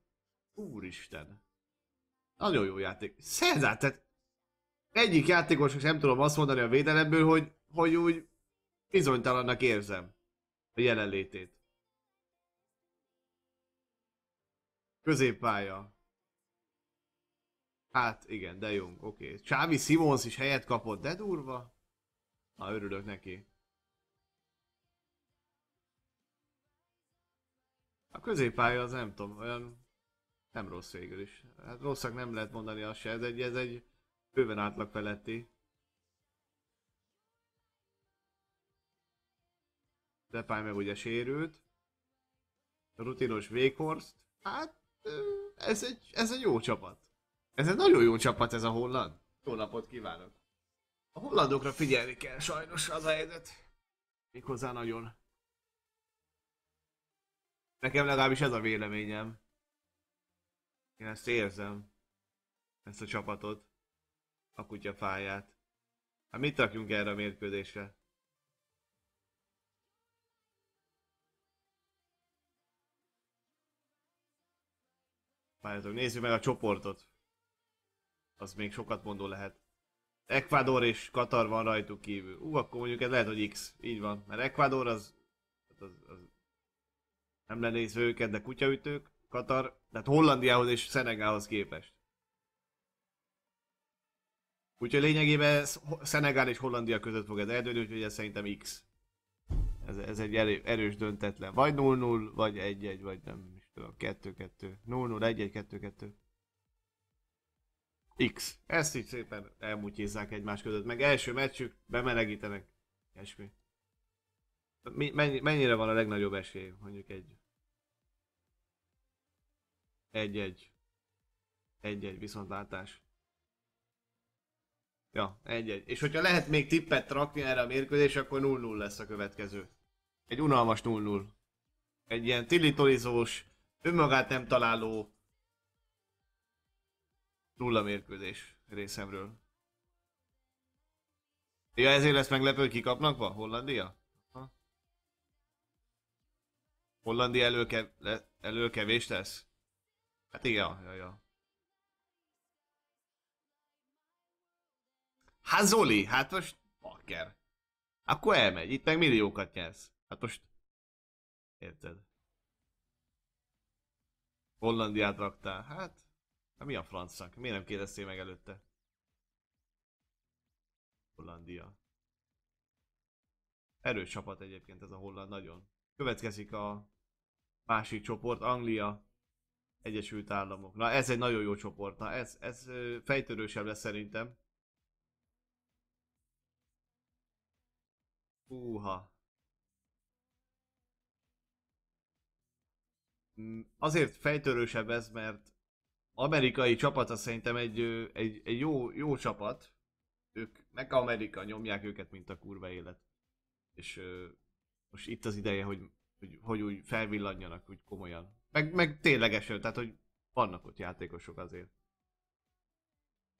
Úristen. Nagyon jó játék. Szenzát, tehát egyik játékos nem tudom azt mondani a védelemből, hogy, hogy úgy bizonytalannak érzem a jelenlétét. Középpálya. Hát igen, de jó, oké. Okay. Csávi Simons is helyet kapott, de durva. Na, örülök neki. A középpálya az nem tudom, olyan nem rossz végül is. Hát rosszak nem lehet mondani azt se, ez egy, ez egy bőven átlag feletti. Depay meg ugye sérült. Rutinos Vékhorst. Hát, ez egy, ez egy jó csapat. Ez egy nagyon jó csapat ez a holland. Jó napot kívánok. A hollandokra figyelni kell sajnos az a helyzet. Méghozzá nagyon. Nekem legalábbis ez a véleményem. Én ezt érzem. Ezt a csapatot a kutyafáját. Hát mit rakjunk erre a mérkőzésre? Várjatok, nézzük meg a csoportot. Az még sokat mondó lehet. Ecuador és Katar van rajtuk kívül. Ú, akkor mondjuk ez lehet, hogy X. Így van. Mert Ecuador az... az, az nem lenézve őket, de kutyaütők. Katar, tehát Hollandiához és Szenegához képest. Úgyhogy lényegében Szenegál és Hollandia között fog ez eldőlni, úgyhogy ez szerintem X. Ez, ez egy erő, erős döntetlen. Vagy 0-0, vagy 1-1, vagy nem 2-2. 0-0, 1-1, 2-2. X. Ezt így szépen elmútyézzák egymás között. Meg első meccsük, bemelegítenek. Esmi. Mennyi, mennyire van a legnagyobb esély? Mondjuk egy... Egy-egy. Egy-egy viszontlátás. Ja, egy-egy. És hogyha lehet még tippet rakni erre a mérkőzés, akkor 0-0 lesz a következő. Egy unalmas 0-0. Egy ilyen tillitolizós, önmagát nem találó Nulla mérkőzés részemről. Ja, ezért lesz meglepő, hogy kikapnak va? Hollandia? Aha. Hollandia elől, kev- le- elől kevés lesz? Hát igen, ja, ja. Hát Zoli, hát most bakker. Akkor elmegy, itt meg milliókat nyersz. Hát most... Érted? Hollandiát raktál, hát... Hát mi a francnak? Miért nem kérdeztél meg előtte? Hollandia. Erős csapat egyébként ez a holland, nagyon. Következik a másik csoport, Anglia, Egyesült Államok. Na ez egy nagyon jó csoport, na ez, ez fejtörősebb lesz szerintem. Húha. Azért fejtörősebb ez, mert amerikai csapata szerintem egy, egy, egy jó, jó csapat. Ők meg Amerika nyomják őket, mint a kurva élet. És most itt az ideje, hogy, hogy, hogy úgy felvillanjanak úgy komolyan. Meg, meg ténylegesen, tehát hogy vannak ott játékosok azért.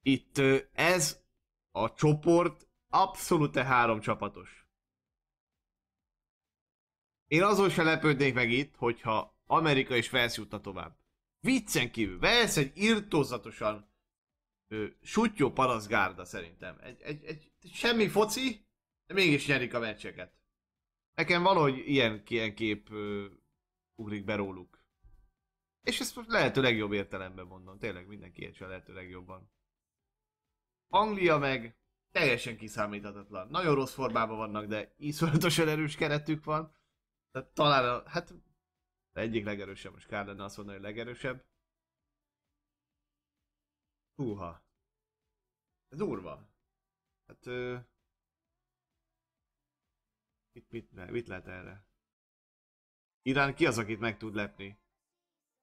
Itt ez a csoport abszolút három csapatos. Én azon se lepődnék meg itt, hogyha Amerika is Velsz tovább. Viccen kívül, Velsz egy irtózatosan ö, sutyó paraszgárda szerintem. Egy, egy, egy, semmi foci, de mégis nyerik a meccseket. Nekem valahogy ilyen, ilyen kép ö, ugrik be róluk. És ezt most lehető legjobb értelemben mondom, tényleg mindenki értse a lehető legjobban. Anglia meg teljesen kiszámíthatatlan. Nagyon rossz formában vannak, de iszonyatosan erős keretük van. Tehát talán, hát egyik legerősebb, most kár lenne azt mondani, hogy legerősebb. Húha. Ez durva. Hát... Ö... Mit, mit, mit lehet erre? Irán ki az, akit meg tud lepni?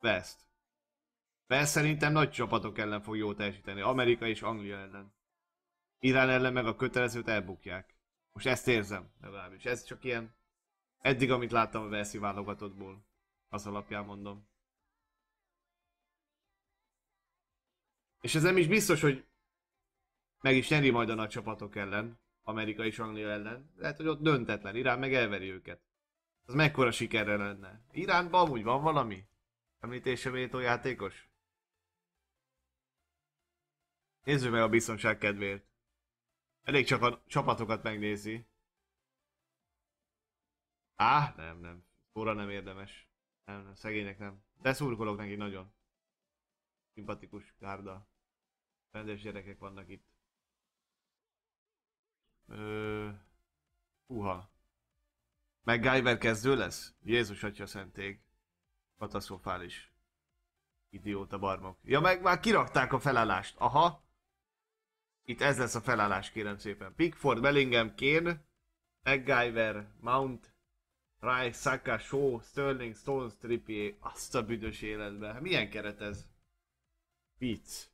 West. West szerintem nagy csapatok ellen fog jól teljesíteni. Amerika és Anglia ellen. Irán ellen meg a kötelezőt elbukják. Most ezt érzem, legalábbis. Ez csak ilyen... Eddig, amit láttam a Velszi válogatottból. Az alapján mondom. És ez nem is biztos, hogy meg is nyeri majd a nagy csapatok ellen, Amerika és Anglia ellen. Lehet, hogy ott döntetlen, Irán meg elveri őket. Az mekkora sikerre lenne. Iránban amúgy van valami? Említése méltó játékos? Nézzük meg a biztonság kedvéért. Elég csak a csapatokat megnézi. Á, nem, nem. Óra nem érdemes. Nem, nem, szegények nem. De szurkolok neki nagyon. Szimpatikus gárda. Rendes gyerekek vannak itt. Ö... Húha. MacGyver kezdő lesz? Jézus atya szentég. Katasztrofális. Idióta barmok. Ja, meg már kirakták a felállást. Aha. Itt ez lesz a felállás, kérem szépen. Pickford, Bellingham, Kane, MacGyver, Mount, Rice, Saka, Shaw, Sterling, Stones, Trippier. Azt a büdös életbe. Hát milyen keret ez? Vicc.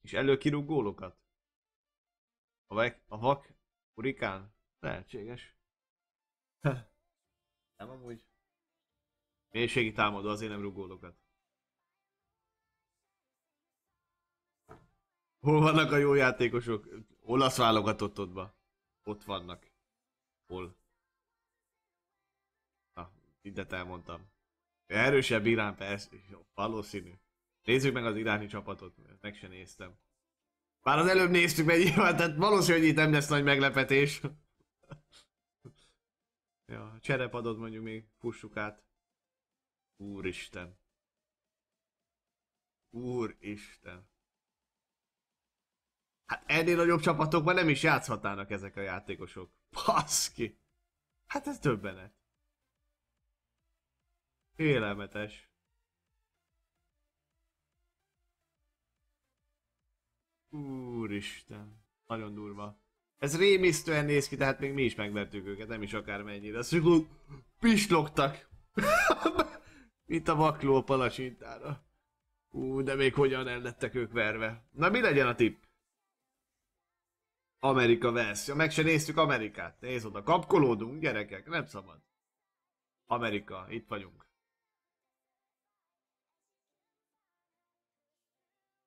És előkirúg gólokat? A, vek, a vak? Hurikán? Lehetséges. <laughs> nem amúgy. Mélységi támadó azért nem rúg gólokat. Hol vannak a jó játékosok? Olasz válogatottodba. Ott vannak. Hol? Na, mindent elmondtam. Erősebb Irán persze, jó, valószínű. Nézzük meg az iráni csapatot, meg se néztem. Bár az előbb néztük meg nyilván, <laughs> tehát valószínű, hogy itt nem lesz nagy meglepetés. <laughs> ja, a cserepadot mondjuk még fussuk át. Úristen. Úristen. Hát ennél nagyobb csapatokban nem is játszhatnának ezek a játékosok. Baszki. Hát ez döbbenet. Félelmetes. Úristen. Nagyon durva. Ez rémisztően néz ki, tehát még mi is megvertük őket, nem is akármennyire. Azt mondjuk, pislogtak. <laughs> Mint a vakló a palacsintára. Ú, de még hogyan el lettek ők verve. Na mi legyen a tipp? Amerika vesz. Ja, meg se néztük Amerikát. Nézd oda, kapkolódunk, gyerekek, nem szabad. Amerika, itt vagyunk.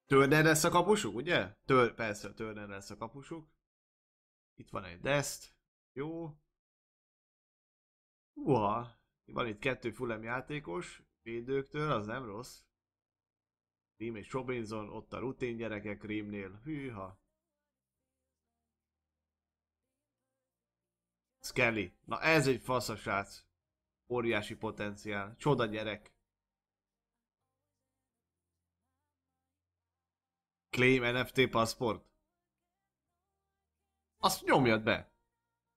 Turner lesz a kapusuk, ugye? Tör, persze, Turner lesz a kapusuk. Itt van egy Dest. Jó. Uha. Van itt kettő Fulham játékos. Védőktől, az nem rossz. Ream és Robinson, ott a rutin gyerekek Reamnél. Hűha. Skelly. Na ez egy fasz a srác. Óriási potenciál. Csoda gyerek. Claim NFT passport. Azt nyomjad be.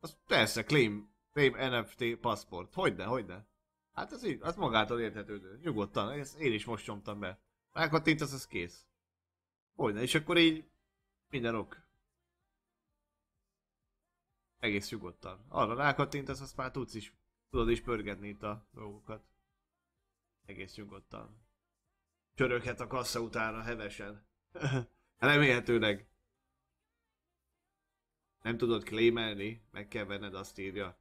Az persze, claim, claim NFT passport. Hogyne, hogyne. Hát ez így, az magától érthetődő. Nyugodtan, ezt én is most nyomtam be. Rákattintasz, az kész. Hogyne, és akkor így minden ok. Egész nyugodtan. Arra rákattintasz, azt már tudsz is, tudod is pörgetni itt a dolgokat. Egész nyugodtan. Csöröghet a kassa utána hevesen. <laughs> Remélhetőleg. Nem tudod claimelni, meg kell venned, azt írja.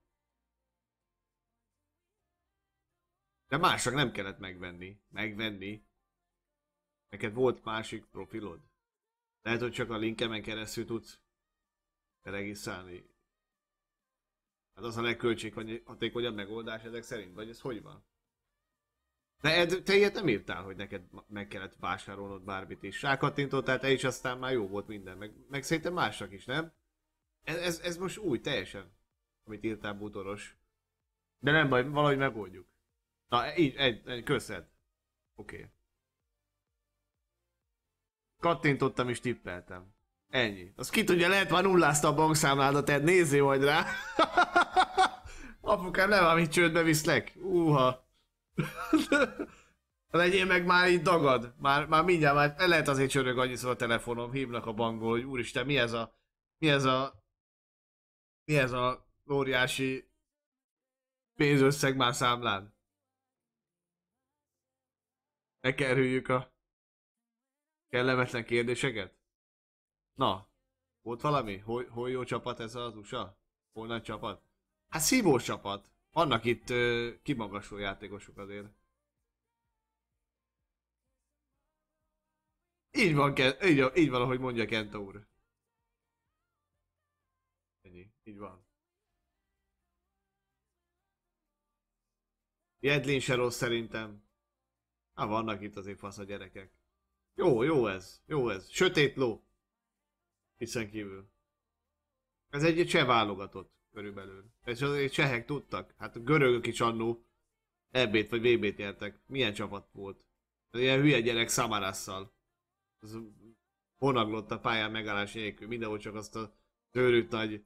De másnak nem kellett megvenni. Megvenni. Neked volt másik profilod. Lehet, hogy csak a linkemen keresztül tudsz regisztrálni. Hát az a legköltséghatékonyabb megoldás ezek szerint, vagy ez hogy van? De ed, te ilyet nem írtál, hogy neked meg kellett vásárolnod bármit is. Rákattintottál te is, aztán már jó volt minden. Meg, meg szerintem másnak is, nem? Ez, ez, ez most új, teljesen. Amit írtál bútoros. De nem baj, valahogy megoldjuk. Na, így, egy, egy köszed. Oké. Okay. Kattintottam és tippeltem. Ennyi. Az ki tudja, lehet már nullázta a bankszámládat, tehát nézzél majd rá. <laughs> Apukám, nem amit csődbe viszlek. Uha. <laughs> Legyél meg már így dagad. Már, már mindjárt már lehet azért csörög annyiszor a telefonom, hívnak a bankból, hogy úristen, mi ez a... Mi ez a... Mi ez a óriási pénzösszeg már számlán? Megkerüljük a kellemetlen kérdéseket? Na, volt valami? Hol, hol jó csapat ez az USA? Hol nagy csapat? Hát szívós csapat. Vannak itt ö, kimagasló játékosok azért. Így van, így, így van, ahogy mondja Kenta úr. Ennyi, így van. Jedlin se rossz szerintem. Hát vannak itt azért fasz a gyerekek. Jó, jó ez, jó ez. Sötét ló. Hiszen kívül. Ez egy cseh válogatott körülbelül. És azért csehek tudtak. Hát a görögök is annó EB-t vagy VB-t nyertek. Milyen csapat volt? Ez ilyen hülye gyerek Samarasszal. Az honaglott a pályán megállás nélkül. Mindenhol csak azt a törőt nagy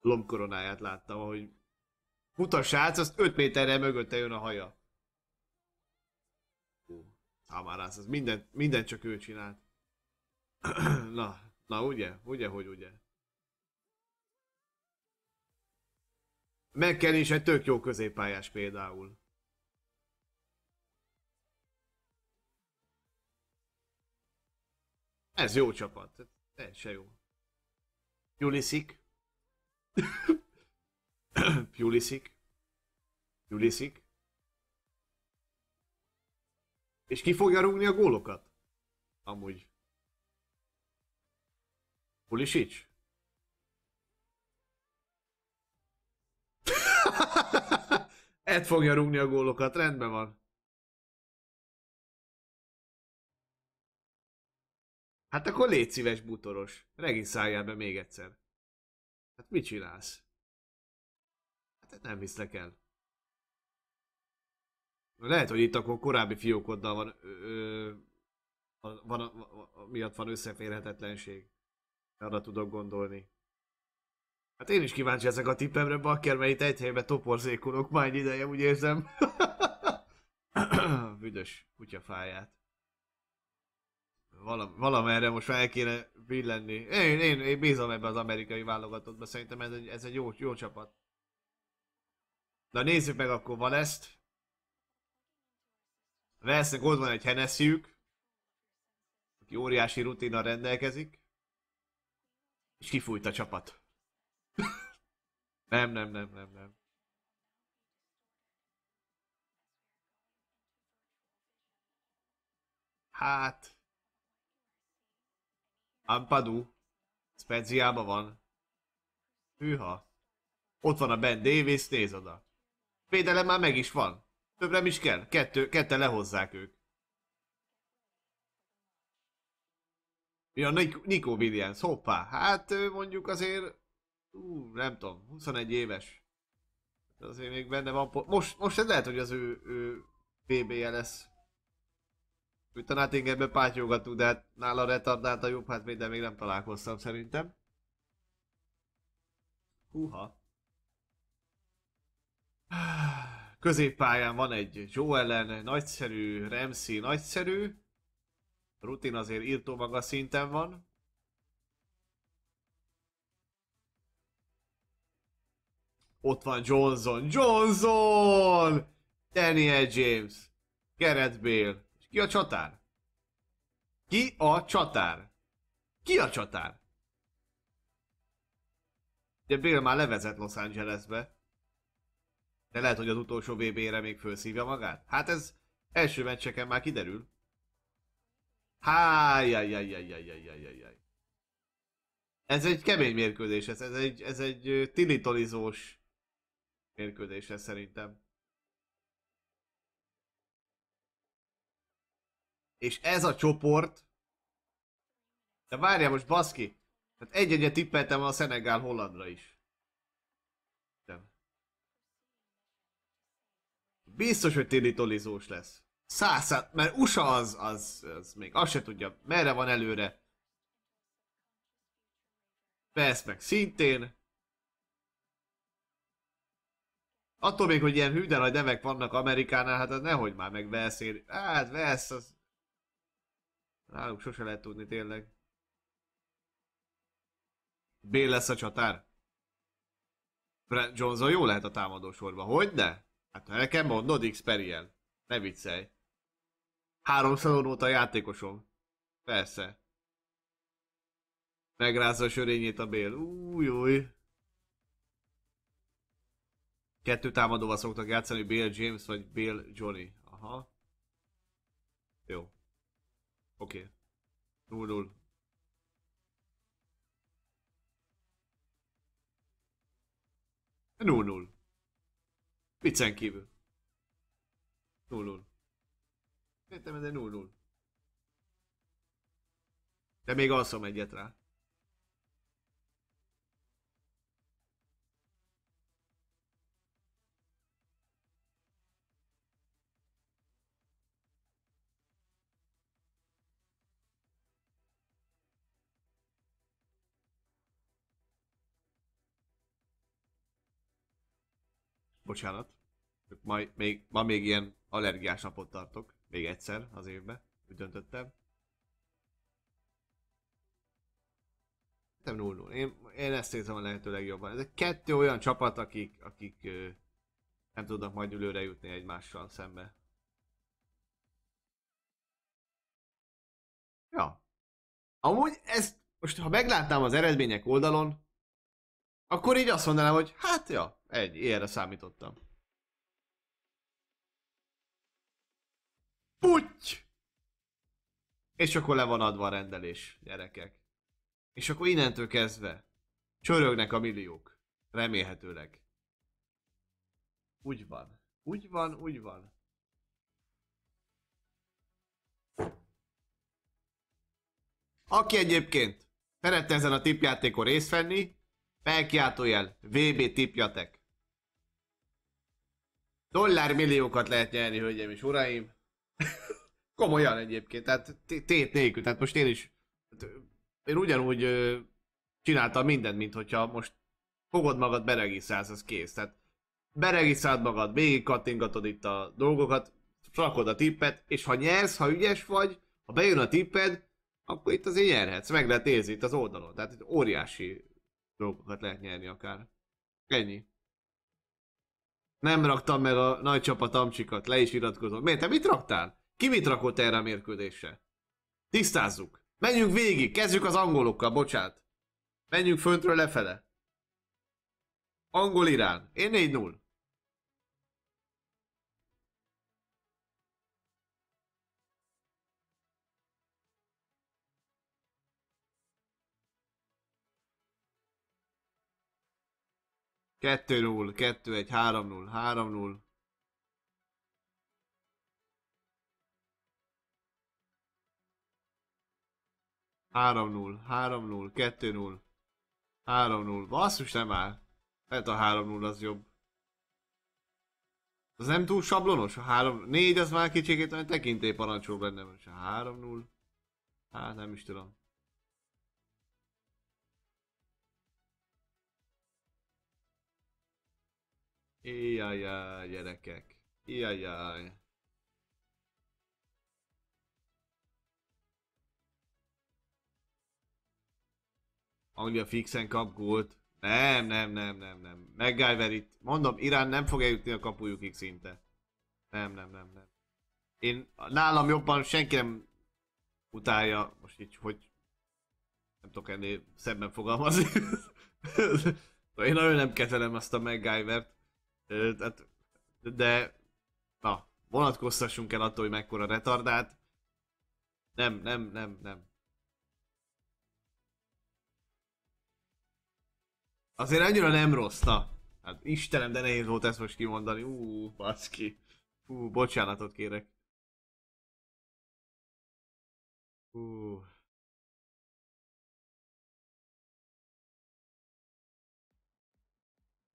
lombkoronáját láttam, ahogy fut a srác, azt 5 méterre mögötte jön a haja. Samarász, az mindent, mindent csak ő csinált. <clears throat> na, na ugye, ugye, hogy ugye. Megken is egy tök jó középpályás például. Ez jó csapat. Ez se jó. Pulisic. <coughs> Pulisic. Pulisic. És ki fogja rúgni a gólokat? Amúgy. Pulisic? <laughs> Ed fogja rúgni a gólokat, rendben van. Hát akkor légy szíves, butoros. Regisztráljál be még egyszer. Hát mit csinálsz? Hát nem hiszlek el. Lehet, hogy itt akkor korábbi fiókoddal van, ö, van, van, van, miatt van összeférhetetlenség. Arra tudok gondolni. Hát én is kíváncsi ezek a tippemre, bakker, mert itt egy helyben toporzékolok már egy ideje, úgy érzem. <coughs> Büdös kutyafáját. Valam, valamerre most fel kéne billenni. Én, én, én bízom ebbe az amerikai válogatottba, szerintem ez egy, ez egy jó, jó csapat. Na nézzük meg akkor van ezt. Vesznek ott van egy Hennessy-ük, aki óriási rutina rendelkezik, és kifújt a csapat. nem, nem, nem, nem, nem. Hát... Ampadu. Speciába van. Hűha. Ott van a Ben Davis, néz oda. Védelem már meg is van. Többre nem is kell. Kettő, ketten lehozzák ők. Ja, Nico Williams, hoppá. Hát mondjuk azért, ú, nem tudom, 21 éves. Azért még benne van, most, most ez lehet, hogy az ő, ő BB-je lesz. Úgy a Nottinghamben pátyolgattuk, de hát nála retardált a jobb, hát még- nem találkoztam szerintem. Húha. Középpályán van egy Joe Allen, nagyszerű, Ramsey, nagyszerű. Rutin azért írtó magas szinten van. Ott van Johnson. Johnson! Daniel James. Gareth Bale. És ki a csatár? Ki a csatár? Ki a csatár? Ugye Bale már levezet Los Angelesbe. De lehet, hogy az utolsó VB-re még felszívja magát. Hát ez első meccseken már kiderül. Hájjajjajjajjajjajjajjaj. Ez egy kemény mérkőzés, ez, egy, ez egy tilitolizós mérkőzés szerintem. És ez a csoport... De várjál most baszki! Hát egy-egyet a Szenegál Hollandra is. Biztos, hogy tilitolizós lesz. Száz, mert USA az, az, az még azt se tudja, merre van előre. Persze meg szintén. Attól még, hogy ilyen hű, de nagy nevek vannak Amerikánál, hát az nehogy már meg Velszér. Hát Velsz, az... Náluk sose lehet tudni tényleg. B lesz a csatár. Brent Johnson jó lehet a támadó sorba. Hogy ne? Hát ha nekem mondod, Xperiel. Ne viccelj. Három szezon óta játékosom. Persze. Megrázza a sörényét a Bél. Új, új. Kettő támadóval szoktak játszani, Bill James vagy Bill Johnny. Aha. Jó. Oké. Okay. 0-0. Null null. Viccen kívül. Null null. Értem, de null null. De még alszom egyet rá. Bocsánat. Ma még, ma még ilyen allergiás napot tartok. Még egyszer az évben. Úgy döntöttem. Nem 0 én, én ezt érzem a lehető legjobban. Ezek kettő olyan csapat, akik, akik nem tudnak majd ülőre jutni egymással szembe. Ja. Amúgy ezt, most ha meglátnám az eredmények oldalon, akkor így azt mondanám, hogy hát ja, egy, ilyenre számítottam. Puty! És akkor le van adva a rendelés, gyerekek. És akkor innentől kezdve csörögnek a milliók. Remélhetőleg. Úgy van. Úgy van, úgy van. Aki egyébként szeretne ezen a tippjátékon részt venni, felkiáltójel VB tippjatek. Dollármilliókat lehet nyerni, hölgyeim és uraim. Komolyan egyébként, tehát tét nélkül, tehát most én is, hát, én ugyanúgy csináltam mindent, mint hogyha most fogod magad, beregisztrálsz, az kész. Tehát beregisztráld magad, végig kattingatod itt a dolgokat, rakod a tippet, és ha nyersz, ha ügyes vagy, ha bejön a tipped, akkor itt azért nyerhetsz, meg lehet nézni itt az oldalon. Tehát itt óriási dolgokat lehet nyerni akár. Ennyi. Nem raktam meg a nagy csapat amcsikat, le is iratkozom. Miért? Te mit raktál? Ki mit rakott erre a mérkőzésre? Tisztázzuk. Menjünk végig, kezdjük az angolokkal, bocsát. Menjünk föntről lefele. Angol-Irán. Én 4-0. 2-0, 2-1, 3-0, 3-0. Három. Basszus nem áll. Lehet a három null az jobb. Az nem túl sablonos? A három, négy az már kicsikét olyan tekintély parancsol benne. Most a három null. Hát nem is tudom. Ijajjaj, gyerekek. Ijajjaj. Anglia fixen kap gólt. Nem, nem, nem, nem, nem. MacGyver itt. Mondom, Irán nem fog eljutni a kapujukig szinte. Nem, nem, nem, nem. Én nálam jobban senki nem utálja, most így, hogy nem tudok ennél szebben fogalmazni. <laughs> Én nagyon nem kezelem azt a MacGyvert. Ö, Tehát, de, na, vonatkoztassunk el attól, hogy mekkora retardált. Nem, nem, nem, nem. Azért annyira nem rossz, na. Hát Istenem, de nehéz volt ezt most kimondani. Ú, baszki. Ú, bocsánatot kérek. Ú.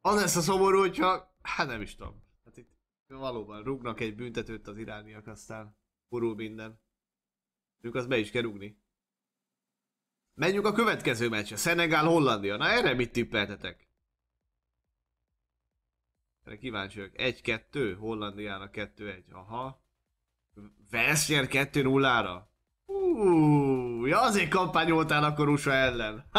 Az lesz a szomorú, hogyha... Hát nem is tudom. Hát itt valóban rúgnak egy büntetőt az irániak, aztán gurul minden. Ők azt be is kell rúgni. Menjünk a következő meccsre. Szenegál-Hollandia. Na erre mit tippeltetek? Erre kíváncsi vagyok. 1-2, Hollandiának 2-1. Aha. Vesz nyer 2-0-ra? Uh, ja azért kampányoltál akkor USA ellen.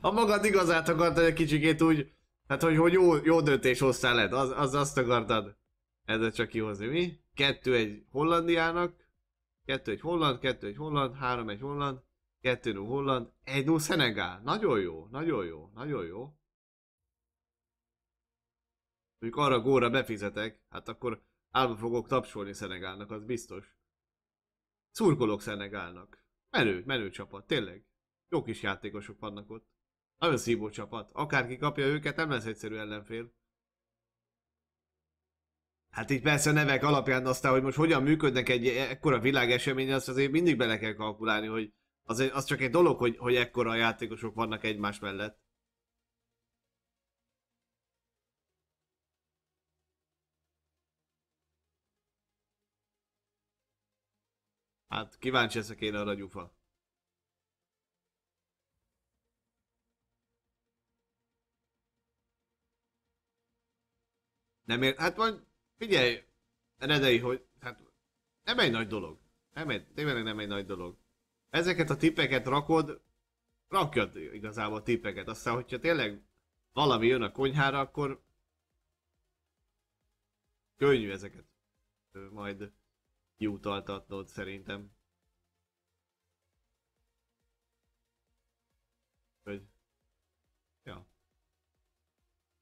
a magad igazát akartad egy kicsikét úgy, hát hogy, hogy jó, jó döntés hoztál lett, az, az azt akartad. Ezzel csak kihozni, mi? 2-1 Hollandiának, 2-1 Holland, 2-1 Holland, 3-1 Holland, 2-0 Holland, 1-0 Szenegál. Nagyon jó, nagyon jó, nagyon jó. Mondjuk arra góra befizetek, hát akkor álba fogok tapsolni Szenegálnak, az biztos. Szurkolok Szenegálnak. Menő, menő csapat, tényleg. Jó kis játékosok vannak ott. Nagyon szívó csapat. Akárki kapja őket, nem lesz egyszerű ellenfél. Hát így persze a nevek alapján aztán, hogy most hogyan működnek egy ekkora világesemény, azt azért mindig bele kell kalkulálni, hogy az, az csak egy dolog, hogy, hogy ekkora játékosok vannak egymás mellett. Hát kíváncsi leszek én arra gyufa. Nem ér... Hát majd figyelj, Redei, hogy hát nem egy nagy dolog. Nem egy, tényleg nem egy nagy dolog. Ezeket a tippeket rakod, rakjad igazából tippeket. Aztán, hogyha tényleg valami jön a konyhára, akkor könnyű ezeket majd kiutaltatnod szerintem.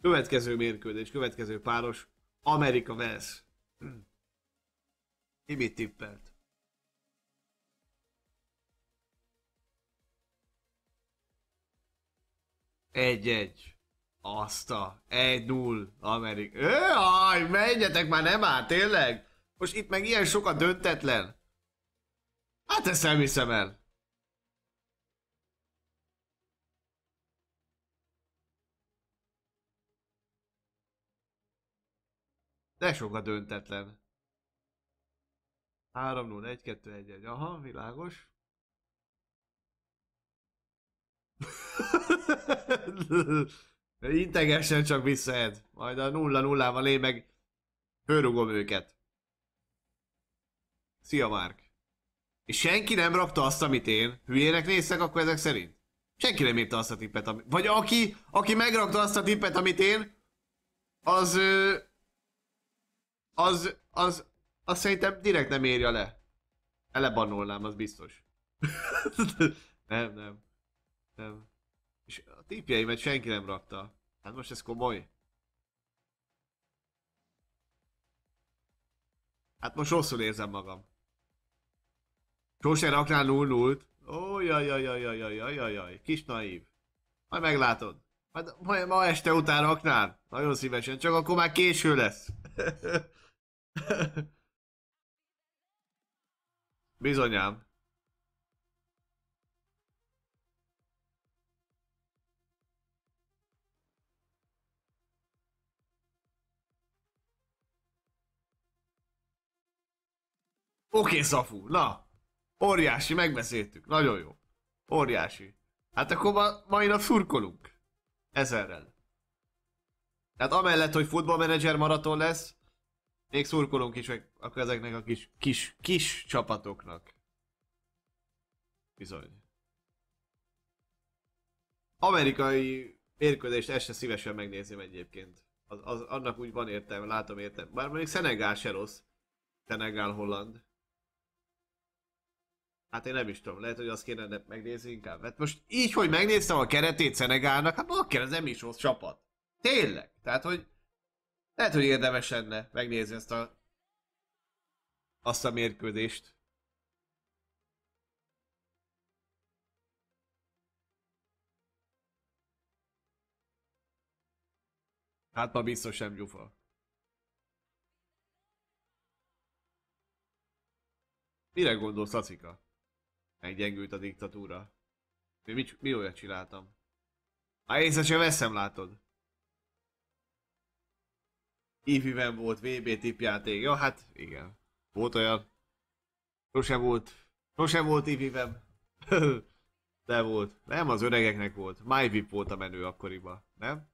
Következő mérkőzés, következő páros, Amerika Wales. <clears throat> Ki mit tippelt? Egy-egy. Azt a... Egy-null. Amerika. Jaj, menjetek már, nem áll, tényleg? Most itt meg ilyen sokat döntetlen. Hát ezt nem hiszem el. De sok a döntetlen. 3-0, 1-2, 1-1. Aha, világos. Integessen csak vissza Ed. Majd a 0-0-val én meg fölrugom őket. Szia Márk. És senki nem rakta azt, amit én. Hülyének néztek akkor ezek szerint? Senki nem írta azt a tippet, amit... Vagy aki, aki megrakta azt a tippet, amit én, az... Ö, az, az, az szerintem direkt nem írja le. Elebanolnám, az biztos. <laughs> nem, nem. Nem. És a típjeimet senki nem rakta. Hát most ez komoly. Hát most rosszul érzem magam. Sose raknál 0 0 Ó, jaj, jaj, jaj, jaj, jaj, jaj, jaj, kis naív. Majd meglátod. Majd ma, ma este után raknál. Nagyon szívesen, csak akkor már késő lesz. <laughs> <laughs> Bizonyám. Oké, okay, Szafu, na. Óriási, megbeszéltük. Nagyon jó. Óriási. Hát akkor ma, mai nap szurkolunk. Ezerrel. Tehát amellett, hogy futballmenedzser maraton lesz, még szurkolunk is akkor ezeknek a kis, kis, kis csapatoknak. Bizony. Amerikai mérkőzést ezt se szívesen megnézem egyébként. Az, az, annak úgy van értelme, látom értelme. Bár mondjuk Szenegál se rossz. Szenegál Holland. Hát én nem is tudom, lehet, hogy azt kéne megnézni inkább. Hát most így, hogy megnéztem a keretét Szenegálnak, hát akkor ez nem is rossz csapat. Tényleg. Tehát, hogy lehet, hogy érdemes lenne megnézni ezt a azt a mérkőzést. Hát ma biztos sem gyufa. Mire gondolsz, Lacika? Meggyengült a diktatúra. Mi, mi, mi olyat csináltam? Már észre sem veszem, látod? Ifiben volt VB tipjáték. Ja, hát igen. Volt olyan. Sose volt. Sose volt Ifiben. <laughs> De volt. Nem, az öregeknek volt. MyVip volt a menő akkoriban. Nem?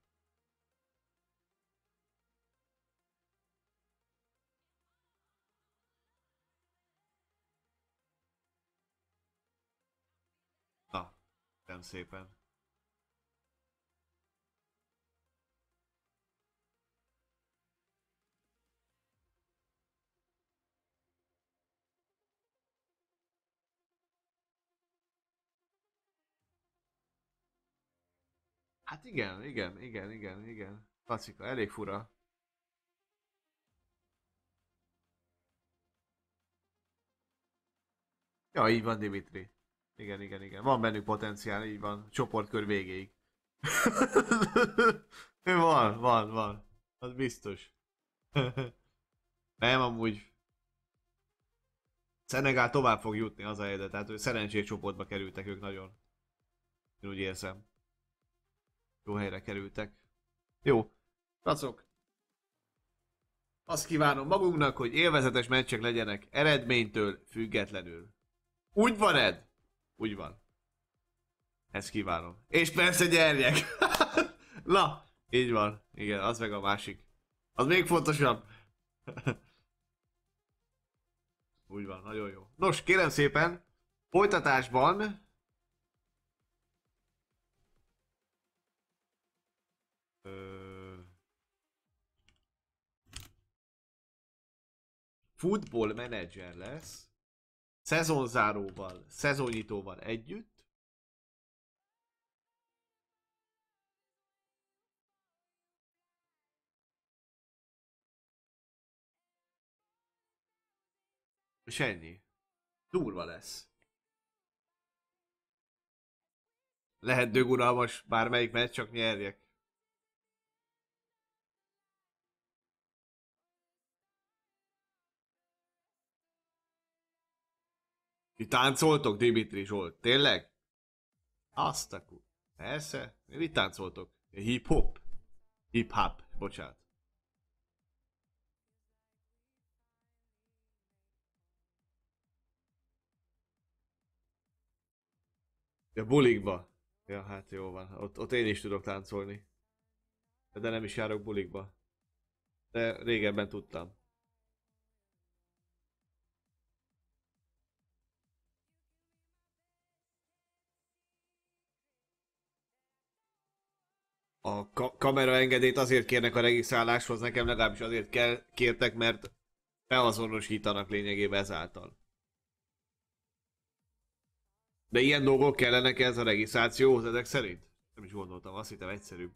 Na, nem szépen. Hát igen, igen, igen, igen, igen. Klasszika, elég fura. Ja, így van Dimitri. Igen, igen, igen. Van bennük potenciál, így van. Csoportkör végéig. <laughs> van, van, van. Az biztos. <laughs> Nem, amúgy. Szenegál tovább fog jutni az a helyre, tehát hogy szerencsés csoportba kerültek ők nagyon. Én úgy érzem. Jó helyre kerültek. Jó. Racok. Azt kívánom magunknak, hogy élvezetes meccsek legyenek eredménytől függetlenül. Úgy van, Ed? Úgy van. Ezt kívánom. És persze gyerjek! <laughs> Na, így van. Igen, az meg a másik. Az még fontosabb. <laughs> Úgy van, nagyon jó. Nos, kérem szépen, folytatásban Football manager lesz, szezonzáróval, szezonnyitóval együtt, És ennyi. Durva lesz. Lehet dögunalmas bármelyik meccs, csak nyerjek. Ti táncoltok, Dimitri Zsolt? Tényleg? Azt a kur... Persze. Mit táncoltok? Hip-hop? Hip-hop, bocsánat. Ja, bulikba. Ja, hát jó van. Ott, ott én is tudok táncolni. De nem is járok bulikba. De régebben tudtam. A ka- kameraengedélyt azért kérnek a regisztráláshoz, nekem legalábbis azért kell, kértek, mert beazonosítanak lényegében ezáltal. De ilyen dolgok kellenek ez a regisztrációhoz ezek szerint? Nem is gondoltam, azt hittem egyszerűbb.